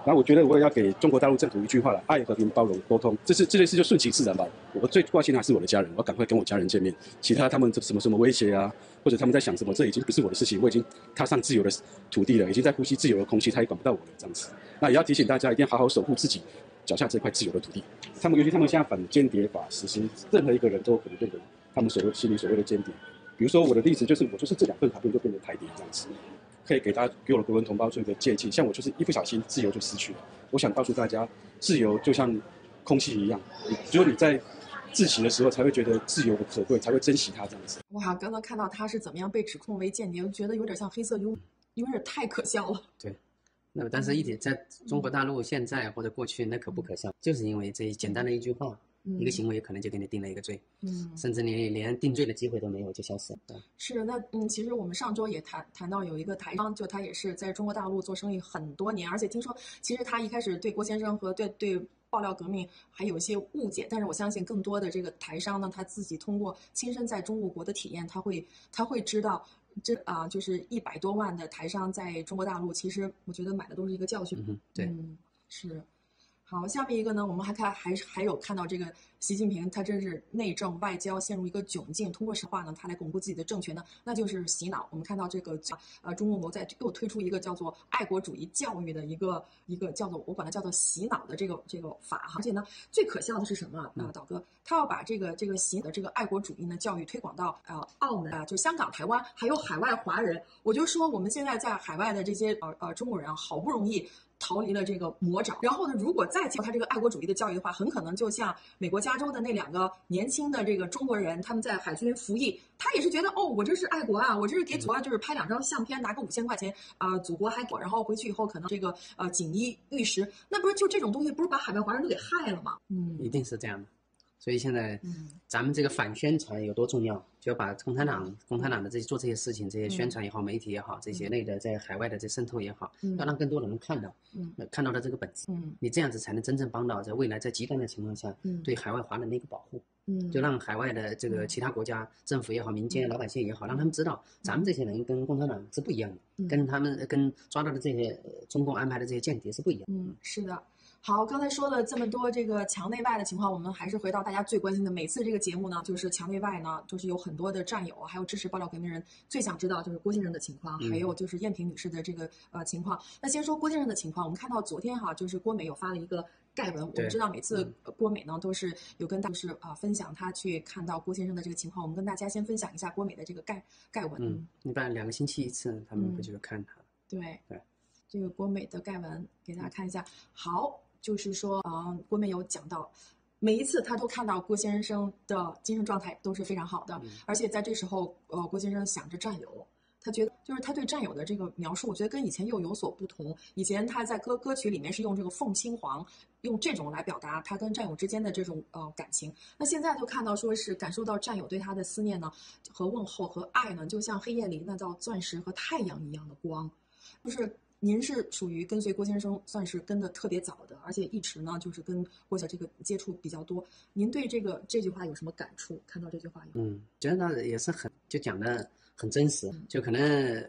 然后我觉得我也要给中国大陆政府一句话了：爱、和平、包容、沟通，这是这件事就顺其自然吧。我最关心的还是我的家人，我要赶快跟我家人见面。其他他们什么什么威胁啊，或者他们在想什么，这已经不是我的事情。我已经踏上自由的土地了，已经在呼吸自由的空气，他也管不到我了。这样子，那也要提醒大家，一定要好好守护自己脚下这块自由的土地。他们尤其他们现在反间谍法实施，任何一个人都可能变成他们所谓心里所谓的间谍。比如说我的例子就是，我就是这两份卡片就变成台谍这样子。可以给大家给我的国人同胞做一个借鉴，像我就是一不小心自由就失去了。我想告诉大家，自由就像空气一样，只有你在自省的时候才会觉得自由的可贵，才会珍惜它这样子。哇，刚刚看到他是怎么样被指控为间谍，我觉得有点像黑色幽默，有点太可笑了。对，那么但是一点在中国大陆现在或者过去那可不可笑，就是因为这简单的一句话。一个行为可能就给你定了一个罪，嗯，甚至你连定罪的机会都没有就消失了。是，那嗯，其实我们上周也谈谈到有一个台商，就他也是在中国大陆做生意很多年，而且听说其实他一开始对郭先生和对对爆料革命还有一些误解，但是我相信更多的这个台商呢，他自己通过亲身在中国国的体验，他会他会知道这啊，就是一百多万的台商在中国大陆，其实我觉得买的都是一个教训。嗯，对，是。好，下面一个呢，我们还看还还有看到这个习近平，他真是内政外交陷入一个窘境，通过实话呢，他来巩固自己的政权呢，那就是洗脑。我们看到这个呃，中共国在又推出一个叫做爱国主义教育的一个一个叫做我管它叫做洗脑的这个这个法哈。而且呢，最可笑的是什么啊，导哥，他要把这个这个洗的这个爱国主义呢教育推广到呃澳门啊，就香港、台湾还有海外华人。我就说我们现在在海外的这些呃呃中国人啊，好不容易。逃离了这个魔爪，然后呢，如果再接受他这个爱国主义的教育的话，很可能就像美国加州的那两个年轻的这个中国人，他们在海军服役，他也是觉得哦，我这是爱国啊，我这是给祖国就是拍两张相片，拿个五千块钱啊，祖国还给，然后回去以后可能这个呃锦衣玉食，那不是就这种东西，不是把海外华人都给害了吗？嗯，一定是这样的。所以现在，咱们这个反宣传有多重要，就要把共产党、共产党的这些做这些事情，这些宣传也好，媒体也好，这些类的在海外的这渗透也好，要让更多的人看到，看到的这个本质。你这样子才能真正帮到在未来在极端的情况下，对海外华人的一个保护。就让海外的这个其他国家政府也好，民间老百姓也好，让他们知道咱们这些人跟共产党是不一样的，跟他们跟抓到的这些中共安排的这些间谍是不一样。嗯，是的。好，刚才说了这么多这个墙内外的情况，我们还是回到大家最关心的。每次这个节目呢，就是墙内外呢，就是有很多的战友，还有支持爆料革命人，最想知道就是郭先生的情况，还有就是燕萍女士的这个呃情况。那先说郭先生的情况，我们看到昨天哈，就是郭美有发了一个盖文，我们知道每次郭美呢都是有跟大就是啊分享他去看到郭先生的这个情况，我们跟大家先分享一下郭美的这个盖盖文。嗯，一般两个星期一次，他们不就看他？对对，这个郭美的盖文给大家看一下。好。就是说，嗯，郭美有讲到，每一次他都看到郭先生的精神状态都是非常好的，而且在这时候，呃，郭先生想着战友，他觉得就是他对战友的这个描述，我觉得跟以前又有所不同。以前他在歌歌曲里面是用这个凤青黄，用这种来表达他跟战友之间的这种呃感情。那现在就看到说是感受到战友对他的思念呢和问候和爱呢，就像黑夜里那道钻石和太阳一样的光，就是。您是属于跟随郭先生，算是跟的特别早的，而且一直呢就是跟郭小这个接触比较多。您对这个这句话有什么感触？看到这句话以后，嗯，觉得呢也是很就讲的很真实，就可能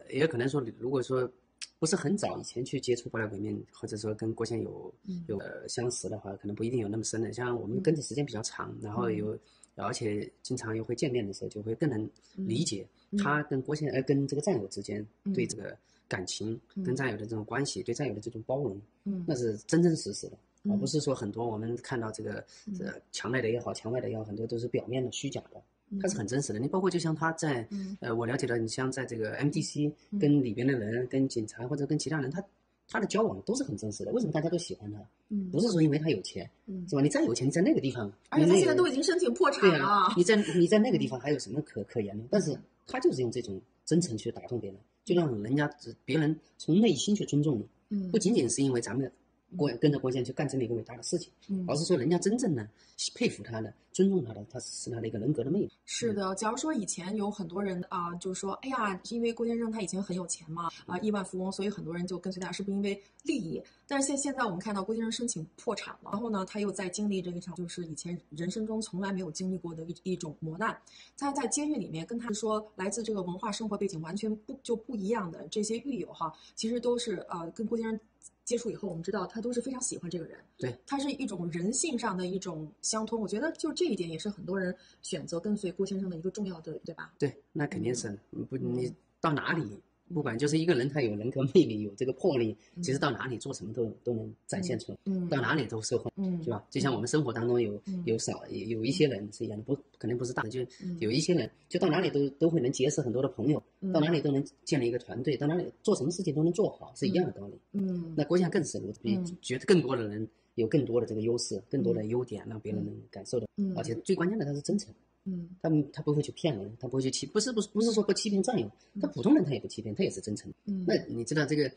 也可能说，如果说不是很早以前去接触爆料革命，或者说跟郭先有有相识的话，可能不一定有那么深的。像我们跟的时间比较长，然后有而且经常又会见面的时候，就会更能理解他跟郭先呃跟这个战友之间对这个。感情跟战友的这种关系，对战友的这种包容，嗯，那是真真实实的，而不是说很多我们看到这个呃墙内的也好，墙外的也好，很多都是表面的虚假的，它是很真实的。你包括就像他在，呃，我了解到，你像在这个 MDC 跟里边的人、跟警察或者跟其他人，他他的交往都是很真实的。为什么大家都喜欢他？嗯，不是说因为他有钱，嗯，是吧？你再有钱，你在那个地方，而且他现在都已经申请破产了，你在你在那个地方还有什么可可言呢？但是他就是用这种真诚去打动别人。就让人家别人从内心去尊重你，嗯，不仅仅是因为咱们。国跟着国家去干这么一个伟大的事情，而是说人家真正呢佩服他的、尊重他的，他是他的一个人格的魅力。是的，假如说以前有很多人啊，就是说，哎呀，因为郭先生他以前很有钱嘛，啊，亿万富翁，所以很多人就跟随他，是不是因为利益？但是现现在我们看到郭先生申请破产了，然后呢，他又在经历这一场就是以前人生中从来没有经历过的一一种磨难。他在监狱里面跟他说，来自这个文化生活背景完全不就不一样的这些狱友哈，其实都是呃跟郭先生。接触以后，我们知道他都是非常喜欢这个人，对他是一种人性上的一种相通。我觉得就这一点也是很多人选择跟随郭先生的一个重要的，对吧？对，那肯定是不你到哪里。不管就是一个人，他有人格魅力，有这个魄力，其实到哪里做什么都都能展现出来，嗯，到哪里都受欢迎，是吧？就像我们生活当中有有少有一些人是一样的，不肯定不是大的，就有一些人就到哪里都都会能结识很多的朋友，到哪里都能建立一个团队，到哪里做什么事情都能做好，是一样的道理。嗯，那国家更是比觉得更多的人有更多的这个优势，更多的优点，让别人能感受到，而且最关键的他是真诚。嗯，他他不会去骗人，他不会去欺，不是不是不是说不欺骗战友，他普通人他也不欺骗，他也是真诚。嗯，那你知道这个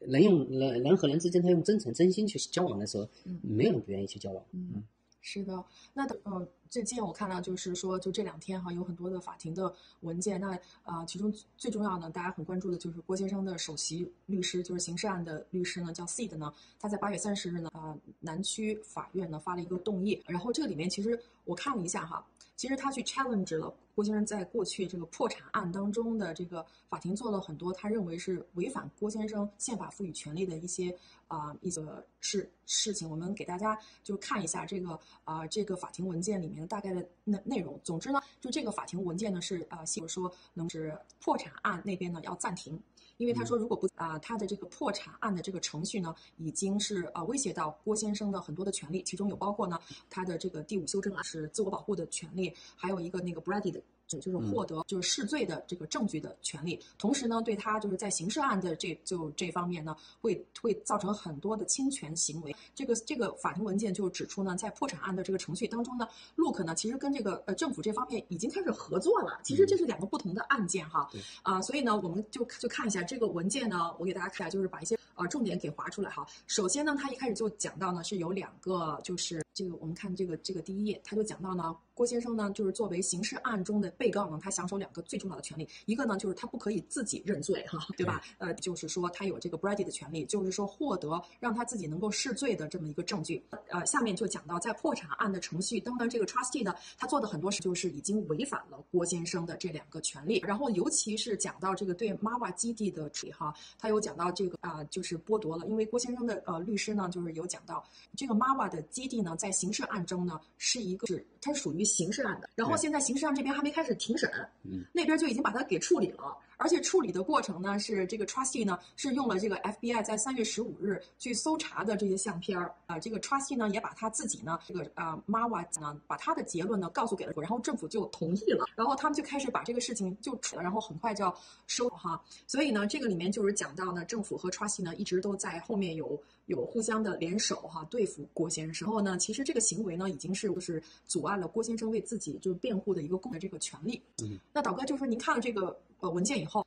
人用人人和人之间他用真诚真心去交往的时候，没有人不愿意去交往。嗯。是的，那呃，最近我看到就是说，就这两天哈，有很多的法庭的文件。那啊，其中最重要的，大家很关注的就是郭先生的首席律师，就是刑事案的律师呢，叫 Sid 呢，他在八月三十日呢，啊，南区法院呢发了一个动议。然后这个里面其实我看了一下哈，其实他去 challenge 了郭先生在过去这个破产案当中的这个法庭做了很多他认为是违反郭先生宪法赋予权利的一些啊一个事事情。我们给大家就看一下这个啊这个法庭文件里面大概的内内容。总之呢，就这个法庭文件呢是啊，写说能是破产案那边呢要暂停。因为他说，如果不啊，他的这个破产案的这个程序呢，已经是啊威胁到郭先生的很多的权利，其中有包括呢他的这个第五修正案是自我保护的权利，还有一个那个 Brady 的。就是获得就是试罪的这个证据的权利，同时呢，对他就是在刑事案的这就这方面呢，会会造成很多的侵权行为。这个这个法庭文件就指出呢，在破产案的这个程序当中呢，Look 呢其实跟这个呃政府这方面已经开始合作了。其实这是两个不同的案件哈，啊，所以呢，我们就就看一下这个文件呢，我给大家看一下，就是把一些呃重点给划出来哈。首先呢，他一开始就讲到呢是有两个，就是这个我们看这个这个第一页，他就讲到呢。郭先生呢，就是作为刑事案中的被告呢，他享受两个最重要的权利，一个呢就是他不可以自己认罪哈，对吧？呃，就是说他有这个 Brady 的权利，就是说获得让他自己能够试罪的这么一个证据。呃，下面就讲到在破产案的程序，当然这个 Trustee 呢，他做的很多事就是已经违反了郭先生的这两个权利。然后尤其是讲到这个对 Mava 基地的处理哈，他有讲到这个啊，就是剥夺了，因为郭先生的呃律师呢，就是有讲到这个 Mava 的基地呢，在刑事案中呢是一个是它属于。刑事案的，然后现在刑事案这边还没开始庭审，嗯，那边就已经把它给处理了。而且处理的过程呢，是这个 trustee 呢是用了这个 FBI 在三月十五日去搜查的这些相片儿啊，这个 trustee 呢也把他自己呢这个啊 Mawa 呢把他的结论呢告诉给了然后政府就同意了，然后他们就开始把这个事情就处了，然后很快就要收哈。所以呢，这个里面就是讲到呢，政府和 trustee 呢一直都在后面有有互相的联手哈，对付郭先生。然后呢，其实这个行为呢已经是就是阻碍了郭先生为自己就是辩护的一个公的这个权利。嗯，那导哥就说您看了这个呃文件以后。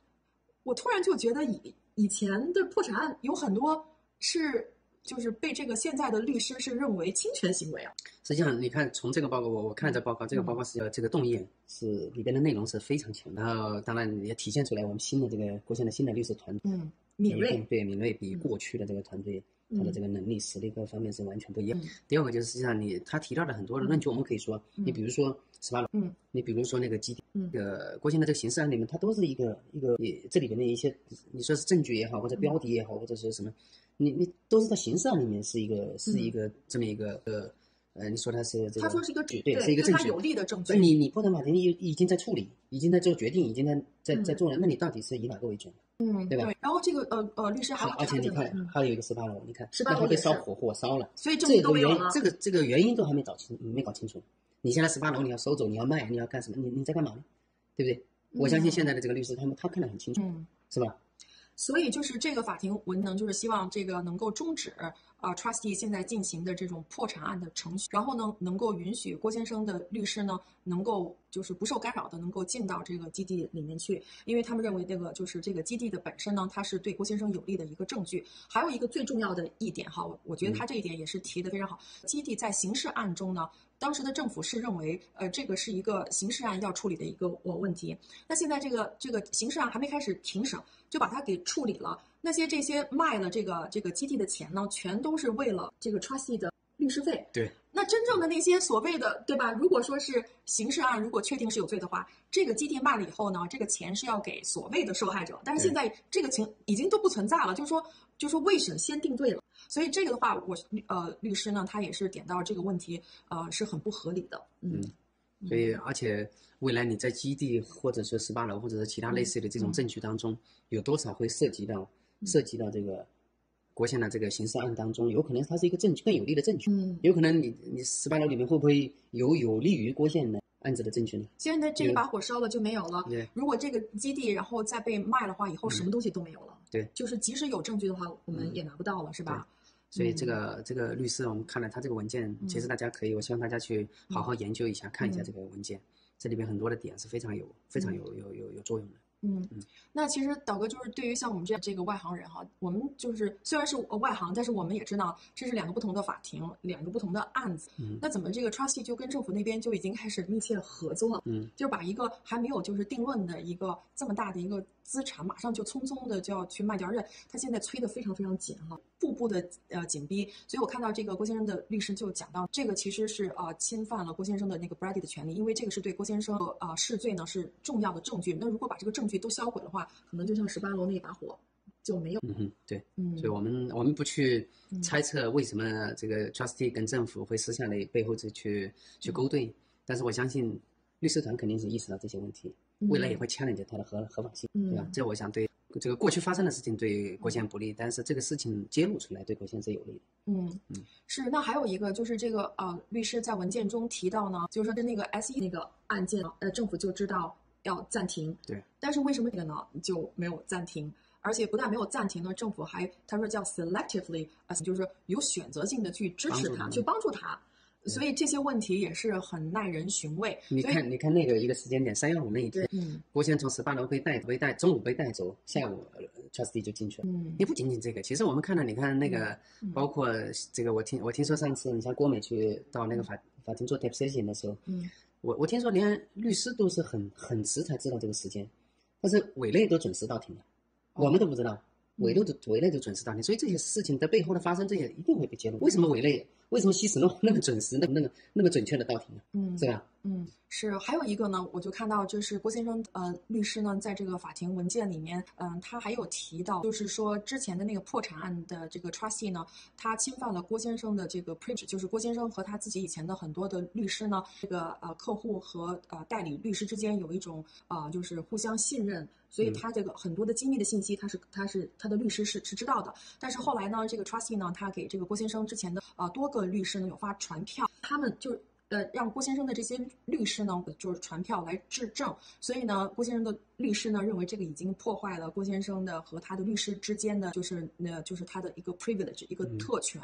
我突然就觉得以以前的破产案有很多是就是被这个现在的律师是认为侵权行为啊。实际上，你看从这个报告，我我看这报告，这个报告是呃这个动议是里边的内容是非常强，然后当然也体现出来我们新的这个郭先生新的律师团队，嗯，敏锐，对敏锐比过去的这个团队。他的这个能力、实力各方面是完全不一样。第二个就是，实际上你他提到的很多的论据，我们可以说，你比如说十八楼，嗯，你比如说那个基地，嗯，呃，郭靖的这个刑事案里面，它都是一个一个，也这里边的一些，你说是证据也好，或者标的也好，或者是什么，你你都是在刑事案里面是一个是一个这么一个呃呃，你说他是这个，他说是一个对，是一个证据，有利的证。据。你你不能法庭已已经在处理，已经在做决定，已经在在在做了，那你到底是以哪个为准？嗯，对吧？然后这个呃呃，律师还而且你看，还有一个十八楼，你看，十八楼被烧火火烧了，所以这个原这个这个原因都还没搞清，没搞清楚。你现在十八楼你要收走，你要卖，你要干什么？你你在干嘛呢？对不对？我相信现在的这个律师，他们他看得很清楚，是吧？所以就是这个法庭文能，就是希望这个能够终止。啊，trustee 现在进行的这种破产案的程序，然后呢，能够允许郭先生的律师呢，能够就是不受干扰的，能够进到这个基地里面去，因为他们认为这个就是这个基地的本身呢，它是对郭先生有利的一个证据。还有一个最重要的一点哈，我觉得他这一点也是提的非常好。基地在刑事案中呢，当时的政府是认为，呃，这个是一个刑事案要处理的一个呃问题。那现在这个这个刑事案还没开始庭审，就把它给处理了。那些这些卖了这个这个基地的钱呢，全都是为了这个 trustee 的律师费。对。那真正的那些所谓的，对吧？如果说是刑事案，如果确定是有罪的话，这个基地卖了以后呢，这个钱是要给所谓的受害者。但是现在这个情已经都不存在了，就是说，就是说未审先定罪了。所以这个的话，我呃律师呢，他也是点到这个问题，呃是很不合理的。嗯。所以，而且未来你在基地或者说十八楼或者是其他类似的这种证据当中，有多少会涉及到？涉及到这个国宪的这个刑事案当中，有可能它是一个证据更有利的证据。嗯，有可能你你十八楼里面会不会有有利于郭宪的案子的证据呢？现在这一把火烧了就没有了。对，如果这个基地然后再被卖的话，以后什么东西都没有了。对，就是即使有证据的话，我们也拿不到了，是吧？所以这个这个律师，我们看了他这个文件，其实大家可以，我希望大家去好好研究一下，看一下这个文件，这里边很多的点是非常有非常有有有有作用的。嗯，那其实导哥就是对于像我们这样这个外行人哈，我们就是虽然是外行，但是我们也知道这是两个不同的法庭，两个不同的案子。嗯，那怎么这个 trustee 就跟政府那边就已经开始密切合作了？嗯，就把一个还没有就是定论的一个这么大的一个资产马上就匆匆的就要去卖掉，而且他现在催得非常非常紧哈，步步的呃紧逼。所以我看到这个郭先生的律师就讲到，这个其实是呃侵犯了郭先生的那个 Brady 的权利，因为这个是对郭先生呃试罪呢是重要的证据。那如果把这个证据都销毁的话，可能就像十八楼那一把火。就没有，嗯哼，对，嗯，所以我们我们不去猜测为什么这个 trustee 跟政府会私下里背后去去去勾兑，但是我相信律师团肯定是意识到这些问题，未来也会 challenge 它的合合法性，对吧？这我想对这个过去发生的事情对国宪不利，但是这个事情揭露出来对国宪是有利的。嗯嗯，是。那还有一个就是这个呃，律师在文件中提到呢，就是说那个 S E 那个案件，呃，政府就知道要暂停，对，但是为什么这个呢就没有暂停？而且不但没有暂停呢，政府还他说叫 selectively，就是有选择性的去支持他，去帮助他。所以这些问题也是很耐人寻味。你看，你看那个一个时间点，三幺五那一天，嗯，郭先从十八楼被带被带，中午被带走，下午 trustee 就进去了。嗯，也不仅仅这个，其实我们看到，你看那个，包括这个，我听我听说上次你像郭美去到那个法法庭做 deposition 的时候，嗯，我我听说连律师都是很很迟才知道这个时间，但是委内都准时到庭了。我们都不知道，委内的委内都准时到庭，所以这些事情的背后的发生，这些一定会被揭露。为什么委内？为什么西史诺那么准时，那么那个那么准确的到庭呢？嗯，是吧？嗯，是。还有一个呢，我就看到，就是郭先生呃律师呢，在这个法庭文件里面，嗯，他还有提到，就是说之前的那个破产案的这个 trustee 呢，他侵犯了郭先生的这个 privilege，就是郭先生和他自己以前的很多的律师呢，这个呃客户和呃代理律师之间有一种啊，就是互相信任，所以他这个很多的机密的信息，他是他是他的律师是是知道的。但是后来呢，这个 trustee 呢，他给这个郭先生之前的啊多个律师呢有发传票，他们就呃让郭先生的这些律师呢就是传票来质证，所以呢郭先生的律师呢认为这个已经破坏了郭先生的和他的律师之间的就是那就是他的一个 privilege 一个特权，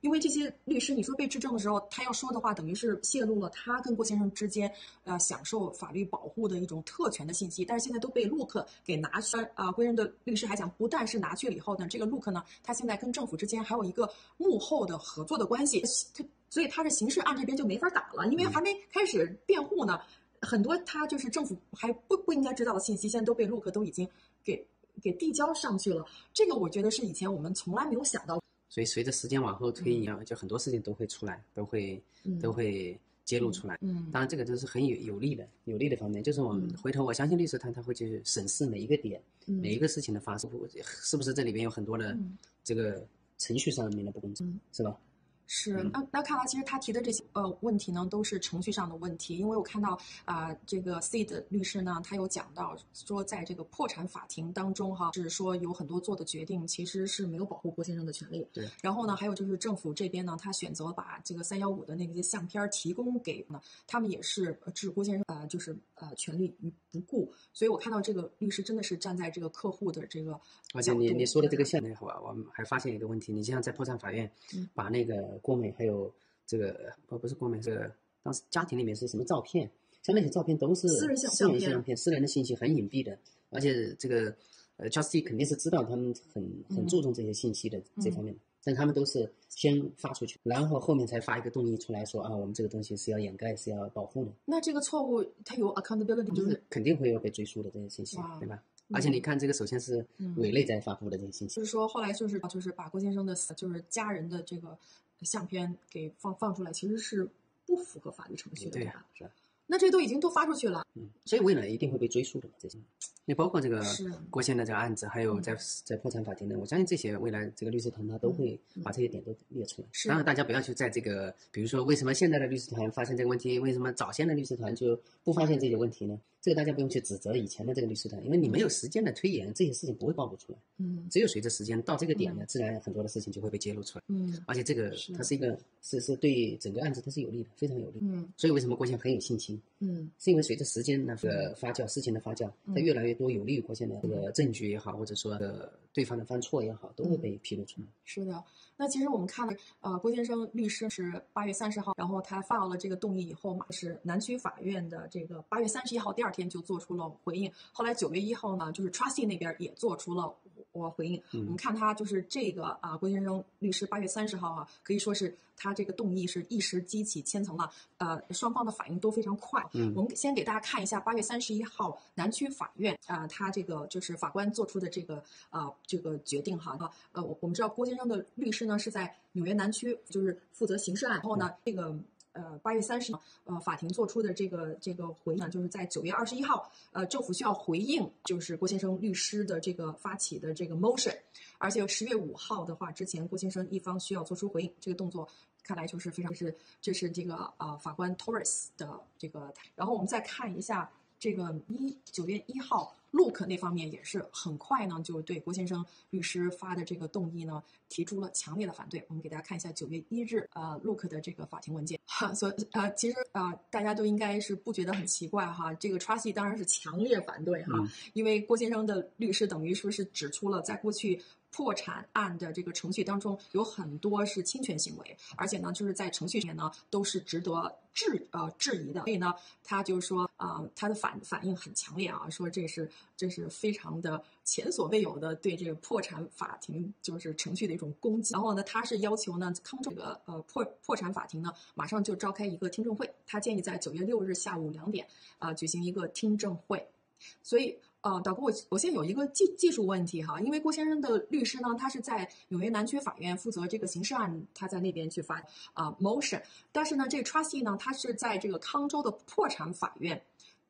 因为这些律师你说被质证的时候，他要说的话等于是泄露了他跟郭先生之间呃享受法律保护的一种特权的信息，但是现在都被 Look 给拿去啊，郭先生的律师还讲，不但是拿去了以后呢，这个 Look 呢，他现在跟政府之间还有一个幕后的合作的关系，他。所以他的刑事案这边就没法打了，因为还没开始辩护呢，很多他就是政府还不不应该知道的信息，现在都被陆克都已经给给递交上去了。这个我觉得是以前我们从来没有想到。所以随着时间往后推移啊，就很多事情都会出来，都会都会揭露出来。嗯，当然这个都是很有有利的，有利的方面，就是我们回头我相信律师团他会去审视每一个点，每一个事情的发生，是不是这里边有很多的这个程序上面的不公正，是吧？是，那那看来其实他提的这些呃问题呢，都是程序上的问题。因为我看到啊，这个 C 的律师呢，他有讲到说，在这个破产法庭当中哈，是说有很多做的决定其实是没有保护郭先生的权利。对。然后呢，还有就是政府这边呢，他选择把这个三幺五的那些相片提供给呢，他们也是置郭先生啊，就是呃权利于不顾。所以我看到这个律师真的是站在这个客户的这个。而且你你说的这个项目，我我们还发现一个问题，你就像在破产法院把那个。郭美还有这个不不是郭美，这个当时家庭里面是什么照片？像那些照片都是私人相片，私人的信息很隐蔽的，而且这个呃，trustee 肯定是知道他们很很注重这些信息的这方面的，但他们都是先发出去，然后后面才发一个动议出来说啊，我们这个东西是要掩盖，是要保护的。那这个错误它有 accountability，就是肯定会要被追溯的这些信息，对吧？而且你看，这个首先是委内在发布的这些信息，就是说后来就是就是把郭先生的就是家人的这个。相片给放放出来，其实是不符合法律程序的，对吧？是。那这都已经都发出去了，嗯，所以未来一定会被追溯的嘛，这些。你包括这个郭先的这个案子，还有在在破产法庭的，我相信这些未来这个律师团他都会把这些点都列出来。当然，大家不要去在这个，比如说为什么现在的律师团发现这个问题，为什么早先的律师团就不发现这些问题呢？这个大家不用去指责以前的这个律师团，因为你没有时间的推演，这些事情不会暴露出来。嗯，只有随着时间到这个点呢，自然很多的事情就会被揭露出来。嗯，而且这个它是一个是是对整个案子它是有利的，非常有利。嗯，所以为什么郭先很有信心？嗯，是因为随着时间那个发酵，事情的发酵，它越来越多有利于郭先的这个证据也好，或者说的对方的犯错也好，都会被披露出来。是的，那其实我们看了，呃，郭先生律师是八月三十号，然后他发了这个动议以后嘛，是南区法院的这个八月三十一号第二天就做出了回应。后来九月一号呢，就是 trustee 那边也做出了我回应。我们看他就是这个啊，郭先生律师八月三十号啊，可以说是他这个动议是一石激起千层浪，呃，双方的反应都非常快。嗯我们先给大家看一下八月三十一号南区法院啊、他这个就是法官做出的这个啊、这个决定哈。呃，我我们知道郭先生的律师呢是在纽约南区，就是负责刑事案，然后呢这个。呃，八月三十，呃，法庭做出的这个这个回应呢，就是在九月二十一号，呃，政府需要回应，就是郭先生律师的这个发起的这个 motion，而且十月五号的话，之前郭先生一方需要做出回应，这个动作看来就是非常是这是这个呃法官 Torres 的这个，然后我们再看一下这个一九月一号，Look 那方面也是很快呢，就对郭先生律师发的这个动议呢提出了强烈的反对。我们给大家看一下九月一日呃 Look 的这个法庭文件。哈，所以呃，其实啊、呃，大家都应该是不觉得很奇怪哈。这个 Trustee 当然是强烈反对哈，嗯因为郭先生的律师等于说是指出了在过去。破产案的这个程序当中有很多是侵权行为，而且呢，就是在程序里面呢都是值得质呃质疑的。所以呢，他就说啊、呃，他的反反应很强烈啊，说这是这是非常的前所未有的对这个破产法庭就是程序的一种攻击。然后呢，他是要求呢康州这个呃破破产法庭呢马上就召开一个听证会，他建议在九月六日下午两点啊、举行一个听证会。所以，呃，导哥，我我现在有一个技技术问题哈，因为郭先生的律师呢，他是在纽约南区法院负责这个刑事案，他在那边去发啊、呃、motion，但是呢，这个 trustee 呢，他是在这个康州的破产法院，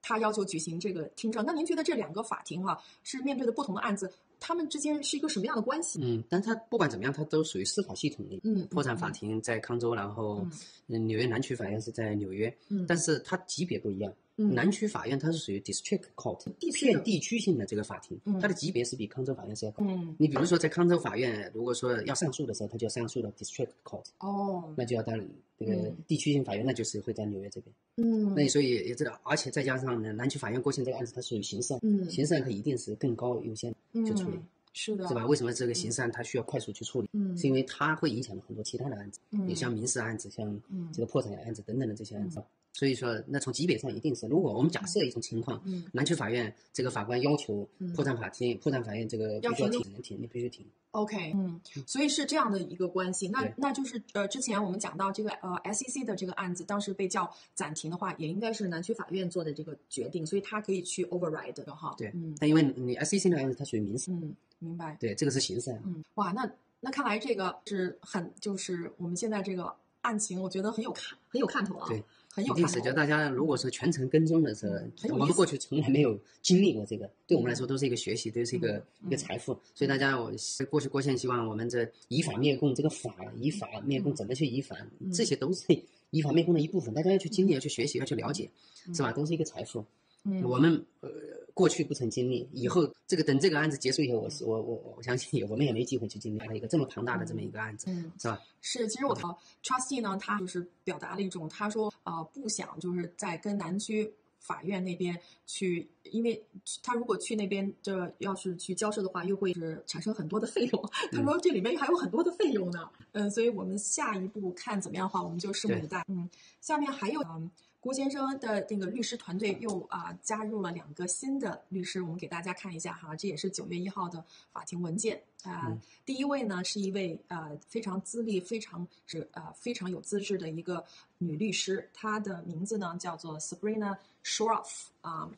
他要求举行这个听证。那您觉得这两个法庭哈、是面对的不同的案子，他们之间是一个什么样的关系？嗯，但他不管怎么样，他都属于司法系统里。嗯破产法庭在康州，然后嗯纽约南区法院是在纽约，嗯但是它级别不一样。嗯南区法院它是属于 district court，地区的。偏地区性的这个法庭，嗯。它的级别是比康州法院是要高。嗯，你比如说在康州法院，如果说要上诉的时候，它就要上诉到 district court，哦，那就要到这个嗯。地区性法院，那就是会在纽约这边。嗯，那所以也知道，而且再加上呢，南区法院过去这个案子它属于刑事案，嗯。刑事案它一定是更高优先去处理。嗯是的，是吧？为什么这个刑事案它需要快速去处理？嗯是因为它会影响到很多其他的案子，嗯也像民事案子、像嗯这个破产案子等等的这些案子。所以说，那从级别上一定是，如果我们假设一种情况，嗯南区法院这个法官要求嗯破产法庭、破产法院这个必须要停，能停，你必须停。OK，嗯，所以是这样的一个关系。那那就是呃，之前我们讲到这个呃 SEC 的这个案子，当时被叫暂停的话，也应该是南区法院做的这个决定，所以他可以去 override 的哈。对嗯，但因为你 SEC 的案子它属于民事，嗯，明白。对，这个是形式。嗯，哇，那那看来这个是很就是我们现在这个案情，我觉得很有看很有看头啊，对，很有看头一定是，就大家如果说全程跟踪的时候我们过去从来没有经历过这个，对我们来说都是一个学习，都是一个嗯一个财富。所以大家，我过去郭县希望我们这以法灭共，这个法以法灭共怎么去以法，嗯这些都是以法灭共的一部分，大家要去经历，要去学习，要去了解，是吧？都是一个财富。嗯我们呃过去不曾经历，以后这个等这个案子结束以后，我是我我我相信我们也没机会去经历了一个这么庞大的这么一个案子，嗯。是吧？是，其实我的 trustee 呢，他就是表达了一种，他说呃不想就是在跟南区法院那边去，因为他如果去那边这要是去交涉的话，又会是产生很多的费用。他说这里面还有很多的费用呢，嗯、所以我们下一步看怎么样的话，我们就拭目以待。嗯，下面还有嗯。郭先生的那个律师团队又啊、加入了两个新的律师，我们给大家看一下哈，这也是九月一号的法庭文件啊、嗯第一位呢是一位呃非常资历非常是呃非常有资质的一个女律师，她的名字呢叫做 Sabrina Shroff 啊、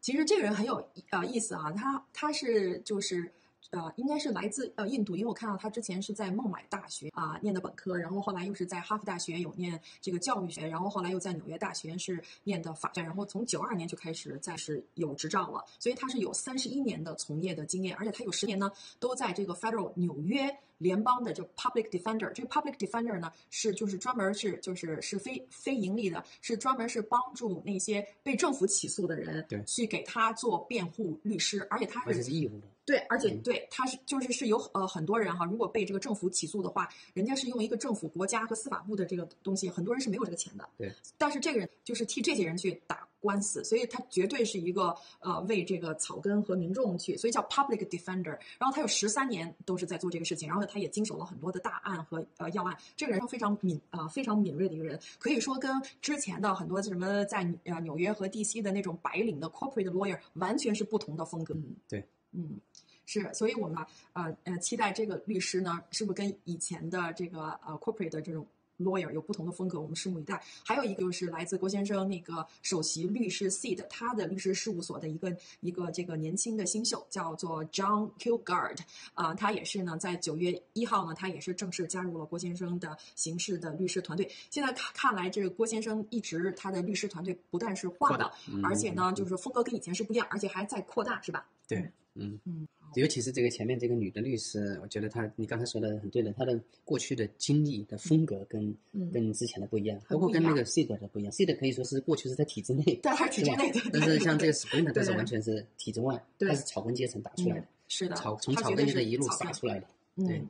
其实这个人很有呃意思啊，她她是就是。呃，应该是来自呃印度，因为我看到他之前是在孟买大学啊、念的本科，然后后来又是在哈佛大学有念这个教育学，然后后来又在纽约大学是念的法学，然后从九二年就开始在是有执照了，所以他是有三十一年的从业的经验，而且他有十年呢都在这个 Federal 纽约联邦的这个 Public Defender，这个 Public Defender 呢是就是专门是就是是非非盈利的，是专门是帮助那些被政府起诉的人对去给他做辩护律师，而且他是义务的。对，而且嗯对，他是就是是有呃很多人哈，如果被这个政府起诉的话，人家是用一个政府、国家和司法部的这个东西，很多人是没有这个钱的。对，但是这个人就是替这些人去打官司，所以他绝对是一个呃为这个草根和民众去，所以叫 public defender。然后他有十三年都是在做这个事情，然后他也经手了很多的大案和呃要案。这个人非常敏呃非常敏锐的一个人，可以说跟之前的很多什么在呃纽约和 DC 的那种白领的 corporate lawyer 完全是不同的风格。嗯，对。嗯，是，所以我们啊呃呃期待这个律师呢，是不是跟以前的这个呃 corporate 的这种。lawyer 有不同的风格，我们拭目以待。还有一个就是来自郭先生那个首席律师 Seed，他的律师事务所的一个一个这个年轻的新秀，叫做 John Kilgard，啊，他也是呢，在九月一号呢，他也是正式加入了郭先生的刑事的律师团队。现在看看来，这个郭先生一直他的律师团队不但是换了，而且呢，就是风格跟以前是不一样，而且还在扩大，是吧？对，嗯嗯。尤其是这个前面这个女的律师，我觉得她，你刚才说的很对的，她的过去的经历的风格跟跟之前的不一样，包括跟那个 C 的的不一样。C 的可以说是过去是在体制内，对，体制内的。但是像这个 Spring 它是完全是体制外，它是草根阶层打出来的，是的，草从草根阶层一路杀出来的，对，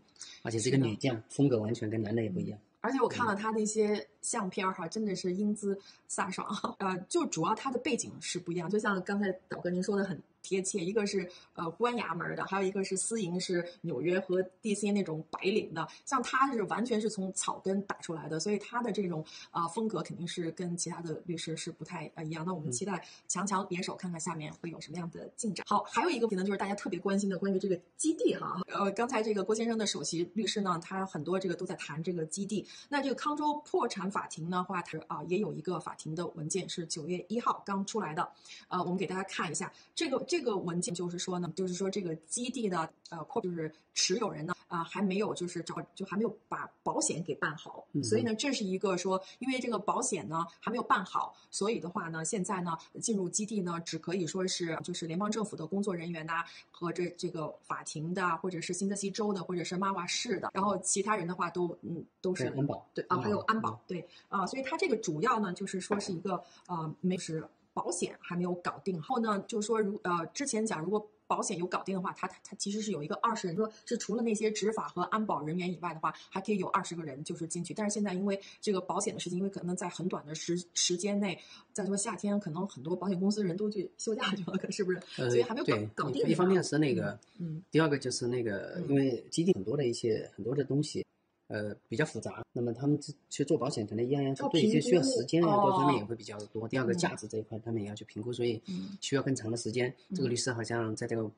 而且是一个女将，风格完全跟男的也不一样。而且我看了他那些相片儿哈，真的是英姿飒爽，呃，就主要他的背景是不一样，就像刚才导哥您说的很。贴切，一个是呃官衙门的，还有一个是私营，是纽约和 D.C. 那种白领的。像他是完全是从草根打出来的，所以他的这种啊风格肯定是跟其他的律师是不太呃一样。那我们期待强强联手，看看下面会有什么样的进展。好，还有一个问题呢，就是大家特别关心的关于这个基地哈。呃，刚才这个郭先生的首席律师呢，他很多这个都在谈这个基地。那这个康州破产法庭的话，它啊也有一个法庭的文件是九月一号刚出来的。呃，我们给大家看一下这个。这个文件就是说呢，就是说这个基地的呃扩就是持有人呢啊还没有就是找就还没有把保险给办好，所以呢这是一个说因为这个保险呢还没有办好，所以的话呢现在呢进入基地呢只可以说是就是联邦政府的工作人员呐和这这个法庭的或者是新泽西州的或者是马瓦市的，然后其他人的话都嗯都是安保对啊还有安保对啊，所以它这个主要呢就是说是一个呃没是。保险还没有搞定，后呢，就是说，如呃，之前讲，如果保险有搞定的话，它它其实是有一个二十人，说是除了那些执法和安保人员以外的话，还可以有二十个人就是进去。但是现在因为这个保险的事情，因为可能在很短的时时间内，再说夏天，可能很多保险公司人都去休假去了，可是不是？所以还没有搞搞定。一方面是那个，嗯，第二个就是那个，因为基地很多的一些很多的东西。呃，比较复杂，那么他们去做保险，可能一样样去对，就需要时间啊，各方面也会比较多。第二个价值这一块，他们也要去评估，所以需要更长的时间。这个律师好像在这个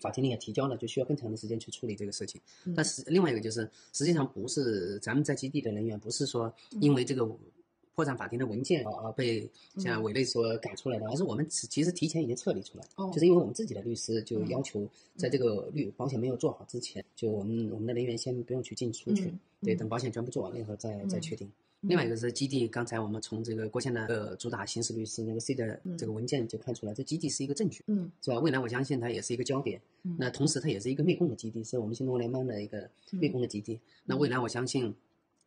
法庭里也提交了，就需要更长的时间去处理这个事情。但是另外一个就是，实际上不是咱们在基地的人员，不是说因为这个。破产法庭的文件啊被像委内所改出来的，而是我们其实提前已经撤离出来，就是因为我们自己的律师就要求，在这个律保险没有做好之前，就我们我们的人员先不用去进出去，对，等保险全部做完了以后再再确定。另外一个是基地，刚才我们从这个郭先的呃主打刑事律师那个 C 的这个文件就看出来，这基地是一个证据，嗯，是吧？未来我相信它也是一个焦点，那同时它也是一个灭共的基地，是我们新中国联邦的一个灭共的基地。那未来我相信。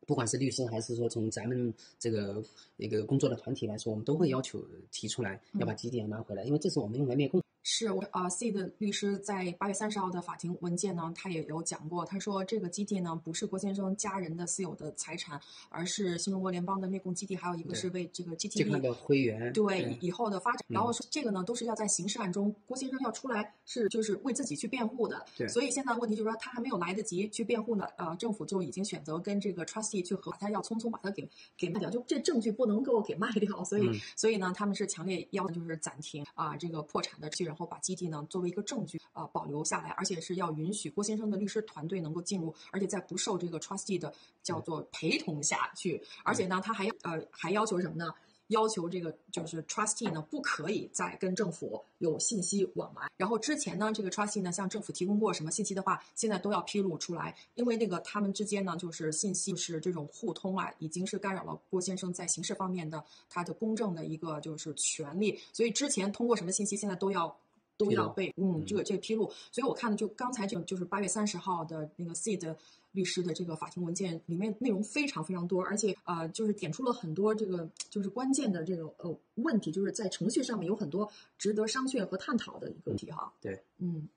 不管是律师还是说从咱们这个一个工作的团体来说，我们都会要求提出来要把基地拿回来，因为这是我们用来灭共。是我啊，C 的律师在八月三十号的法庭文件呢，他也有讲过，他说这个基地呢不是郭先生家人的私有的财产，而是新中国联邦的灭共基地，还有一个是为这个 GTV 的会员对以后的发展。然后说这个呢都是要在刑事案中，郭先生要出来是就是为自己去辩护的。对，所以现在问题就是说他还没有来得及去辩护呢，呃，政府就已经选择跟这个 trustee 去和他要匆匆把他给给卖掉，就这证据不能够给卖掉，所以所以呢他们是强烈要求就是暂停啊这个破产的去，然后把基地呢。作为一个证据啊，保留下来，而且是要允许郭先生的律师团队能够进入，而且在不受这个 trustee 的叫做陪同下去，而且呢，他还呃还要求什么呢？要求这个就是 trustee 呢不可以再跟政府有信息往来。然后之前呢，这个 trustee 呢向政府提供过什么信息的话，现在都要披露出来，因为那个他们之间呢就是信息就是这种互通啊，已经是干扰了郭先生在刑事方面的他的公正的一个就是权利，所以之前通过什么信息，现在都要。都要被嗯，这个这个披露，所以我看的就刚才就就是八月三十号的那个 C 的律师的这个法庭文件里面内容非常非常多，而且呃，就是点出了很多这个就是关键的这种呃问题，就是在程序上面有很多值得商榷和探讨的一个问题哈。对，嗯，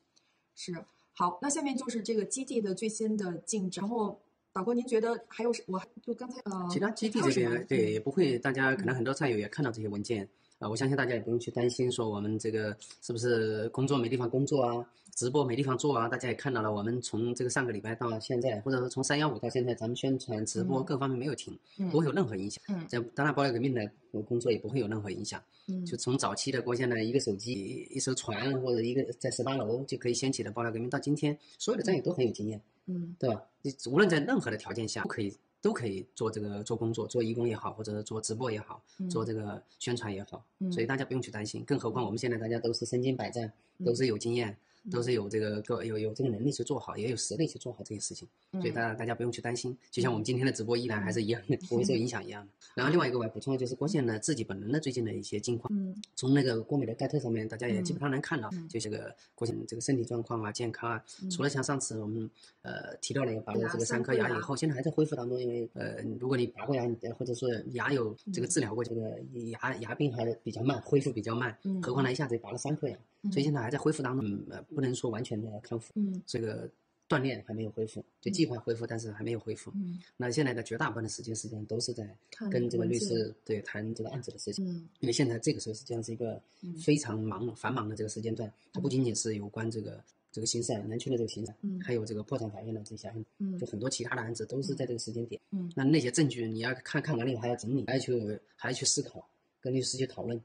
是好，那下面就是这个基地的最新的进展，然后导哥您觉得还有什？我就刚才呃，其他基地这边对也不会，大家可能很多菜友也看到这些文件。呃，我相信大家也不用去担心说我们这个是不是工作没地方工作啊，直播没地方做啊。大家也看到了，我们从这个上个礼拜到现在，或者说从三幺五到现在，咱们宣传直播各方面没有停，不会有任何影响。嗯这当然，爆料革命的工作也不会有任何影响。嗯就从早期的郭先的一个手机、一艘船或者一个在十八楼就可以掀起的爆料革命，到今天所有的战友都很有经验，嗯对吧？你无论在任何的条件下都可以都可以做这个做工作，做义工也好，或者做直播也好，做这个宣传也好，嗯所以大家不用去担心。更何况我们现在大家都是身经百战，都是有经验。都是有这个个有有这个能力去做好，也有实力去做好这些事情，所以大家大家不用去担心。就像我们今天的直播依然还是一样的，不会受影响一样的。然后另外一个我要补充的就是郭先呢自己本人的最近的一些近况，嗯。从那个郭美的盖特上面，大家也基本上能看到，就这个郭先这个身体状况啊、健康啊，除了像上次我们呃提到了拔了这个三颗牙以后，现在还在恢复当中，因为呃如果你拔过牙，或者说牙有这个治疗过，这个牙牙病还比较慢，恢复比较慢，何况呢一下子拔了三颗牙，所以现在还在恢复当中，嗯呃不能说完全的康复，嗯这个。锻炼还没有恢复，就计划恢复，但是还没有恢复。嗯那现在的绝大部分的时间，实际上都是在跟这个律师对谈这个案子的事情。嗯因为现在这个时候实际上是一个非常忙繁忙的这个时间段，它不仅仅是有关这个这个刑事案南区的这个刑事案，嗯还有这个破产法院的这些案，嗯就很多其他的案子都是在这个时间点。嗯那那些证据你要看看完了以后还要整理，还要去还要去思考，跟律师去讨论。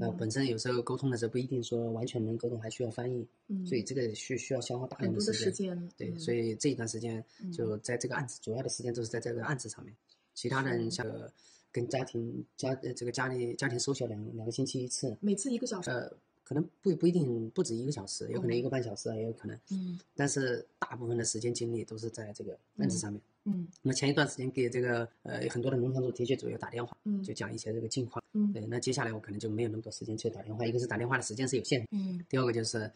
那嗯本身有时候沟通的时候不一定说完全能沟通，还需要翻译，嗯所以这个需需要消耗大量的量时时间，对，嗯所以这一段时间就在这个案子，主要的时间都是在这个案子上面。其他的像呃跟家庭家呃这个家里家庭收小两两个星期一次，每次一个小时，呃，可能不不一定不止一个小时，有可能一个半小时啊，也有可能。嗯但是大部分的时间精力都是在这个案子上面。嗯那前一段时间给这个呃很多的农场主、田区主有打电话，嗯就讲一些这个近况。嗯对，那接下来我可能就没有那么多时间去打电话，一个是打电话的时间是有限的，嗯，第二个就是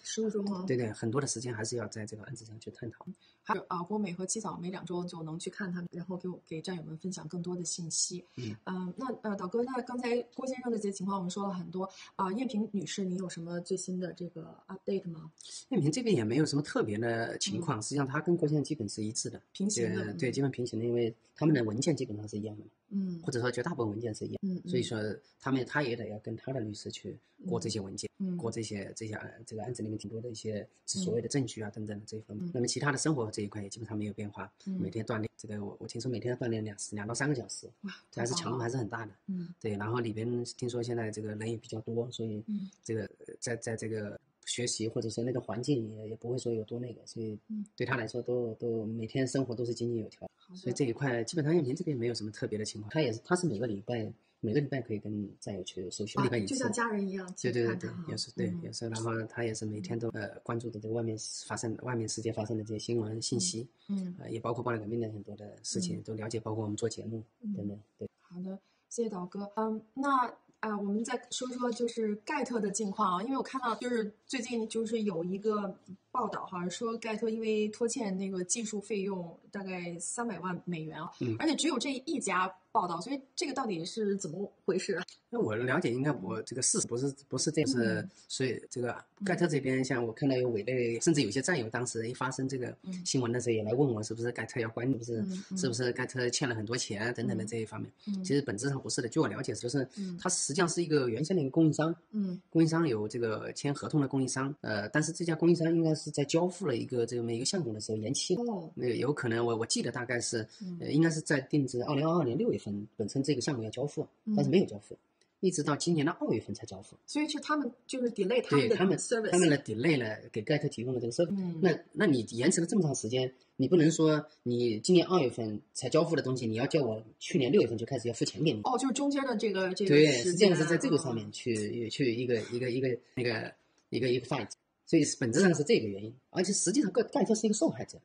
对对，很多的时间还是要在这个案子上去探讨。还有啊，郭美和七嫂每两周就能去看他们，然后给我给战友们分享更多的信息。嗯那呃，导哥，那刚才郭先生的这些情况我们说了很多啊，艳萍女士，你有什么最新的这个 update 吗？艳萍这边也没有什么特别的情况，实际上她跟郭先生基本是一致的，平行的呃对，基本平行的，因为他们的文件基本上是一样的嘛，嗯。或者说绝大部分文件是一样，嗯，所以说他们他也得要跟他的律师去过这些文件，嗯。过这些这些案这个案子里面挺多的一些所谓的证据啊等等的这一嗯方面。那么其他的生活这一块也基本上没有变化，每天锻炼，这个我我听说每天要锻炼两两到三个小时，哇，这还是强度还是是很大的。嗯。对，然后里边听说现在这个人也比较多，所以嗯。这个呃在在这个学习或者说那个环境也也不会说有多那个，所以嗯。对他来说都都每天生活都是井井有条。所以这一块基本上燕平这边没有什么特别的情况，他也是他是每个礼拜每个礼拜可以跟战友去首秀，礼拜一次啊就像。家人一样对对对对也是对嗯也是，然后他也是每天都呃关注的这个外面发生外面世界发生的这些新闻信息，嗯，呃也包括爆料革命的很多的事情都了解，包括我们做节目等等，对。好的，谢谢导哥。嗯，那啊、我们再说说就是盖特的近况啊，因为我看到就是最近就是有一个报道哈，说盖特因为拖欠那个技术费用大概三百万美元啊，嗯。而且只有这一家报道，所以这个到底是怎么回事啊？那我了解，应该我这个事实不是不是这样，是嗯。所以这个盖特这边，像我看到有委内，甚至有些战友当时一发生这个新闻的时候，也来问我是不是盖特要关，是不是是不是盖特欠了很多钱等等的这一方面。嗯。其实本质上不是的，据我了解，就是嗯。它实际上是一个原先的一个供应商，嗯。供应商有这个签合同的供应商，呃，但是这家供应商应该是在交付了一个这么一个项目的时候延期了。哦。那个有可能我我记得大概是，呃，应该是在定制二零二二年六月份，本身这个项目要交付，但是没有交付，一直到今年的二月份才交付。所以就他们就是 delay 他们的对他们 service，他们呢 delay 了，给盖特提供了这个 service。嗯那那你延迟了这么长时间，你不能说你今年二月份才交付的东西，你要叫我去年六月份就开始要付钱给你。哦，就是中间的这个这个对，实际上是在这个上嗯面去去一个一个一个那个一个一个 fight，所以本质上是这个原因，而且实际上盖盖特是一个受害者。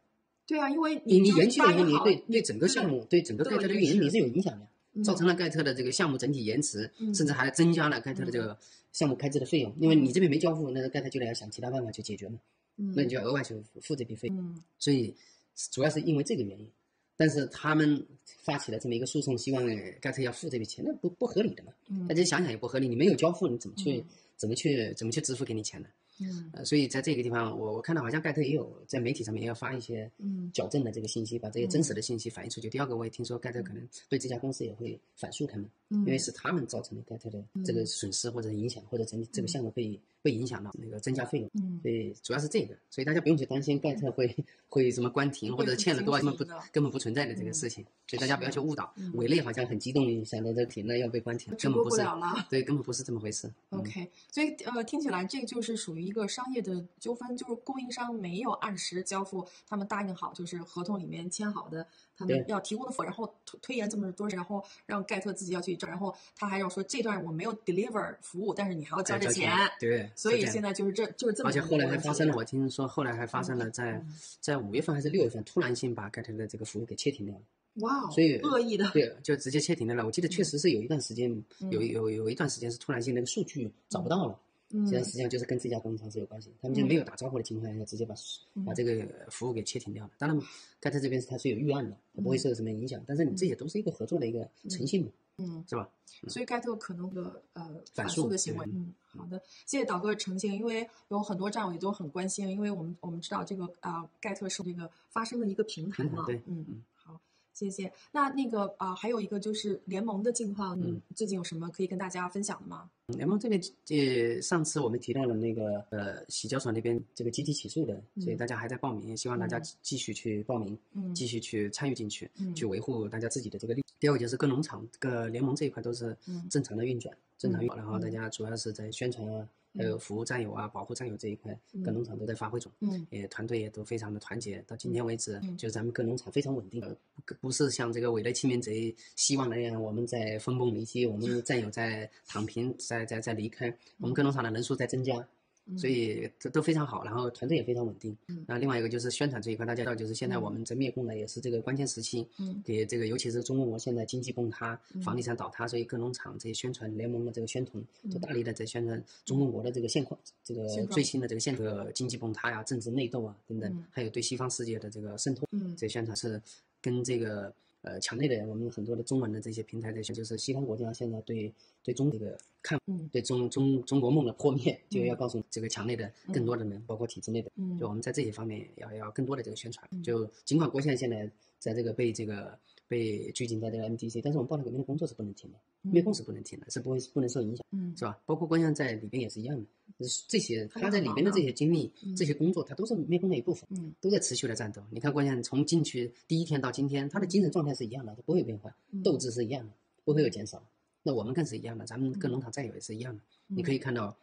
对啊，因为你你就延期了以后，你对对整个项目、对整个盖特的运营你是有影响的，嗯造成了盖特的这个项目整体延迟，嗯甚至还增加了盖特的这个项目开支的费用。因为你这边没交付，那盖特就得要想其他办法去解决嘛，嗯那你就要额外去付付这笔费所以主要是因为这个原因，但是他们发起了这么一个诉讼，希望盖特要付这笔钱，那不不合理的嘛？嗯大家想想也不合理，你没有交付，你怎么去、嗯怎么去怎么去支付给你钱呢？嗯。呃，所以在这个地方，我我看到好像盖特也有在媒体上面也要发一些嗯。矫正的这个信息，把这些真实的信息反映出去。第二个，我也听说盖特可能对这家公司也会反诉他们，嗯，因为是他们造成了盖特的这个损失或者影响，或者整体这个项目被被影响到那个增加费用。嗯所以主要是这个，所以大家不用去担心盖特会会什么关停或者欠了多少，根本不根本不存在的这个事情，所以大家不要去误导。伟类好像很激动，想着这停了要被关停，根本不是，对，根本不是这么回事。OK，所以呃，听起来这就是属于一个商业的纠纷，就是供应商没有按时交付他们答应好，就是合同里面签好的他们要提供的服务，然后推推延这么多，然后让盖特自己要去找，然后他还要说这段我没有 deliver 服务，但是你还要交这钱，对，所以现在就是这就是这么。而且后来还发生了，我听说后来还发生了在在五月份还是六月份，突然性把盖特的这个服务给切停掉了。哇，所以恶意的，对，就直接切停掉了。我记得确实是有一段时间，有有有一段时间是突然性那个数据找不到了。嗯，这实际上就是跟这家工厂是有关系，他们就没有打招呼的情况下，直接把把这个服务给切停掉了。当然，盖特这边是他是有预案的，他不会受什么影响。但是你这些都是一个合作的一个诚信嘛，嗯，是吧？所以盖特可能的呃反诉的行为，嗯，好的，谢谢导哥澄清，因为有很多战友也都很关心，因为我们我们知道这个啊盖特是这个发生的一个平台嘛，对，嗯嗯，好。谢谢。那那个啊、呃，还有一个就是联盟的近况，嗯，最近有什么可以跟大家分享的吗？联盟这边，呃，上次我们提到了那个呃，洗交所那边这个集体起诉的，所以大家还在报名，希望大家继续去报名，嗯，继续去参与进去，嗯，去维护大家自己的这个利。第二个就是各农场、各联盟这一块都是正常的运转，正常运，然后大家主要是在宣传啊。还有服务战友啊，保护战友这一块，各农场都在发挥中，嗯，也团队也都非常的团结。到今天为止，就是咱们各农场非常稳定，不不是像这个伪类欺民贼希望那样，我们在分崩离析，我们战友在躺平，在在在离开，我们各农场的人数在增加。所以这都非常好，然后团队也非常稳定。嗯，那另外一个就是宣传这一块，大家知道，就是现在我们在灭共呢，也是这个关键时期。嗯，给这个尤其是中国现在经济崩塌，房地产倒塌，所以各农场这些宣传联盟的这个宣传，都大力的在宣传中共国的这个现况，这个最新的这个现个经济崩塌呀、政治内斗啊等等，还有对西方世界的这个渗透。嗯，这宣传是跟这个。呃，墙内的我们很多的中文的这些平台在宣，就是西方国家现在对对中这个看，嗯，对中中中国梦的破灭，就要告诉这个墙内的更多的人，包括体制内的，嗯，就我们在这些方面要要更多的这个宣传。就尽管郭现现在在这个被这个被拘禁在这个 MTC，但是我们报道革命的工作是不能停的，灭共是不能停的，是不会不能受影响，嗯，是吧？包括关键在里边也是一样的，这些他在里边的这些经历、这些工作，他都是灭共的一部分，嗯，都在持续的战斗。你看关键从进去第一天到今天，他的精神状态是一样的，他不会。变化，斗志是一样的，不会有减少。那我们更是一样的，咱们跟农场战友也是一样的。你可以看到，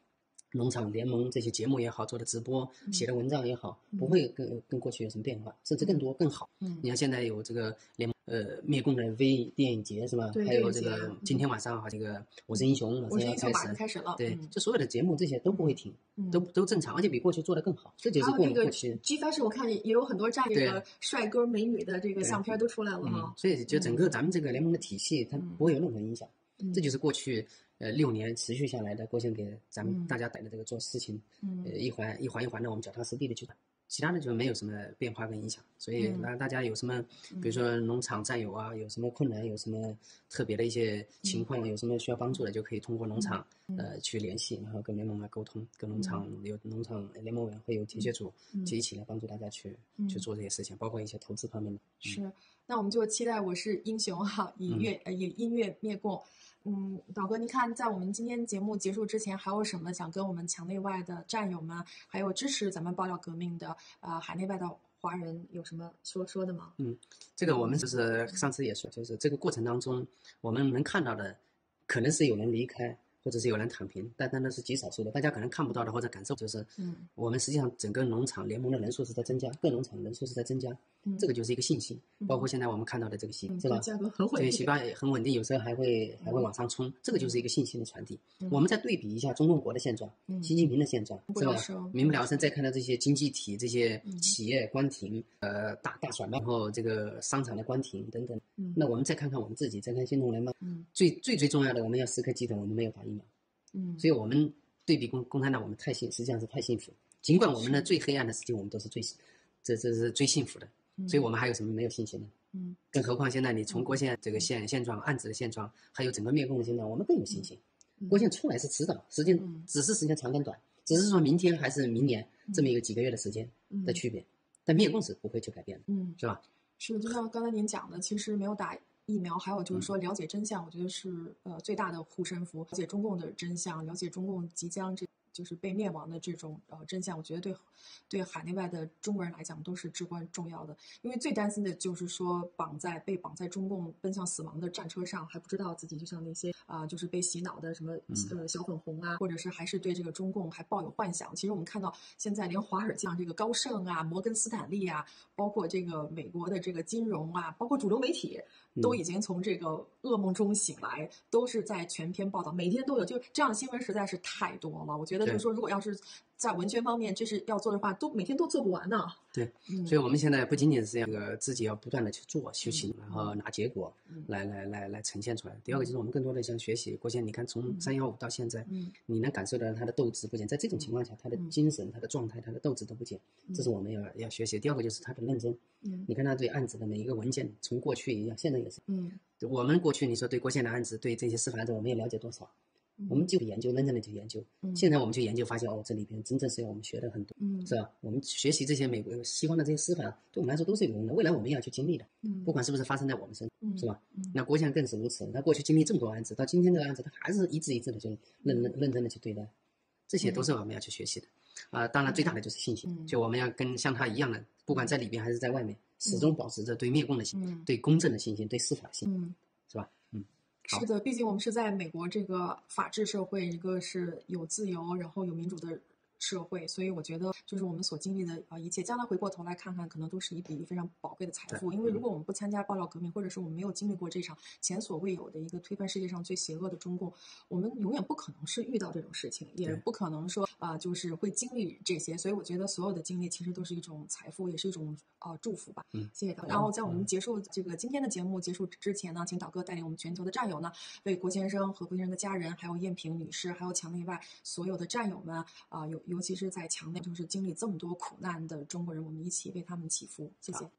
农场联盟这些节目也好，做的直播、写的文章也好，不会跟跟过去有什么变化，甚至更多更好。嗯，你看现在有这个联呃灭共的微电影节是吧？还有这个今天晚上哈，这个我是英雄马上要开始，开始了。对，就所有的节目这些都不会停，都都正常，而且比过去做的更好。这就是过过去。G 三是我看也有很多站这个帅哥美女的这个相片都出来了哈。所以就整个咱们这个联盟的体系，它不会有任何影响。嗯这就是过去呃六年持续下来的郭先给咱们大家带的这个做事情，呃一环一环一环的我们脚踏实地的去办，其他的就没有什么变化跟影响。所以那大家有什么，比如说农场战友啊，有什么困难，有什么特别的一些情况，有什么需要帮助的，就可以通过农场呃去联系，然后跟联盟来沟通，跟农场有农场联盟委员会有铁血组就一起来帮助大家去去做这些事情，包括一些投资方面的。是，那我们就期待我是英雄哈，以乐呃以音乐灭共。嗯，导哥，您看，在我们今天节目结束之前，还有什么想跟我们墙内外的战友们，还有支持咱们爆料革命的呃海内外的华人有什么说说的吗？嗯，这个我们就是上次也说，就是这个过程当中，我们能看到的，可能是有人离开。或者是有人躺平，但但那是极少数的，大家可能看不到的或者感受就是，嗯，我们实际上整个农场联盟的人数是在增加，各农场人数是在增加，嗯，这个就是一个信心，包括现在我们看到的这个息，是吧？价格很稳定，对，息吧也很稳定，有时候还会还会往上冲，这个就是一个信心的传递。我们再对比一下中共国的现状，习近平的现状，是吧？民不聊生，再看到这些经济体、这些企业关停，呃，大大甩卖，然后这个商场的关停等等，那我们再看看我们自己，再看新农联盟，最最最重要的，我们要时刻记得我们没有打疫苗。嗯，所以我们对比共共产党，我们太幸，实际上是太幸福。尽管我们的最黑暗的时期，我们都是最，这这是最幸福的。所以我们还有什么没有信心呢？嗯，更何况现在你从郭县这个现现状、案子的现状，还有整个灭共的现状，我们更有信心。郭县出来是迟早，时间只是时间长跟短。只是说明天还是明年这么一个几个月的时间的嗯区别，但灭共是不会去改变的，嗯，是吧？是，就像刚才您讲的，其实没有打疫苗，还有就是说了解真相，我觉得是呃最大的护身符。了解中共的真相，了解中共即将这就是被灭亡的这种呃真相，我觉得对对海内外的中国人来讲都是至关重要的。因为最担心的就是说绑在被绑在中共奔向死亡的战车上，还不知道自己就像那些啊、就是被洗脑的什么呃小粉红啊，或者是还是对这个中共还抱有幻想。其实我们看到现在连华尔街这个高盛啊、摩根斯坦利啊，包括这个美国的这个金融啊，包括主流媒体，都已经从这个噩梦中醒来，都是在全篇报道，每天都有，就这样的新闻实在是太多了。我觉得就是说，如果要是在文宣方面这是要做的话，都每天都做不完呢。对，嗯所以我们现在不仅仅是这个自己要不断的去做修行，然后拿结果嗯来来来来呈现出来。第二个就是我们更多的像学习国宪，你看从三幺五到现在，嗯你能感受到他的斗志不减，在这种情况下，他的精神、他的状态、他的斗志都不减，这是我们要要学习。第二个就是他的认真，嗯你看他对案子的每一个文件，从过去一样，现在也是。嗯我们过去你说对郭宪的案子，对这些司法案子，我们也了解多少？我们就研究，认真的去研究。嗯现在我们去研究，发现哦，这里边真正是要我们学的很多。嗯是吧？我们学习这些美国、西方的这些司法，对我们来说都是有用的。未来我们也要去经历的，嗯不管是不是发生在我们身，嗯是吧嗯？那国宪更是如此。他过去经历这么多案子，到今天这个案子，他还是一字一字的就认认认真的去对待，这些都是我们要去学习的。啊、当然最大的就是信心，嗯就我们要跟像他一样的，不管在里边还是在外面，始终保持着对灭共的信心、嗯对公正的信心、对司法的信心，嗯。是吧？是的，毕竟我们是在美国这个法治社会，一个是有自由，然后有民主的社会，所以我觉得就是我们所经历的啊一切，将来回过头来看看，可能都是一笔非常宝贵的财富。因为如果我们不参加爆料革命，或者是我们没有经历过这场前所未有的一个推翻世界上最邪恶的中共，我们永远不可能是遇到这种事情，也不可能说啊、就是会经历这些。所以我觉得所有的经历其实都是一种财富，也是一种啊、祝福吧。嗯谢谢导。然后在我们结束这个今天的节目结束之前呢，请导哥带领我们全球的战友呢，为郭先生和郭先生的家人，还有燕萍女士，还有墙内外所有的战友们啊、尤尤其是在强内就是经历这么多苦难的中国人，我们一起为他们祈福。谢谢。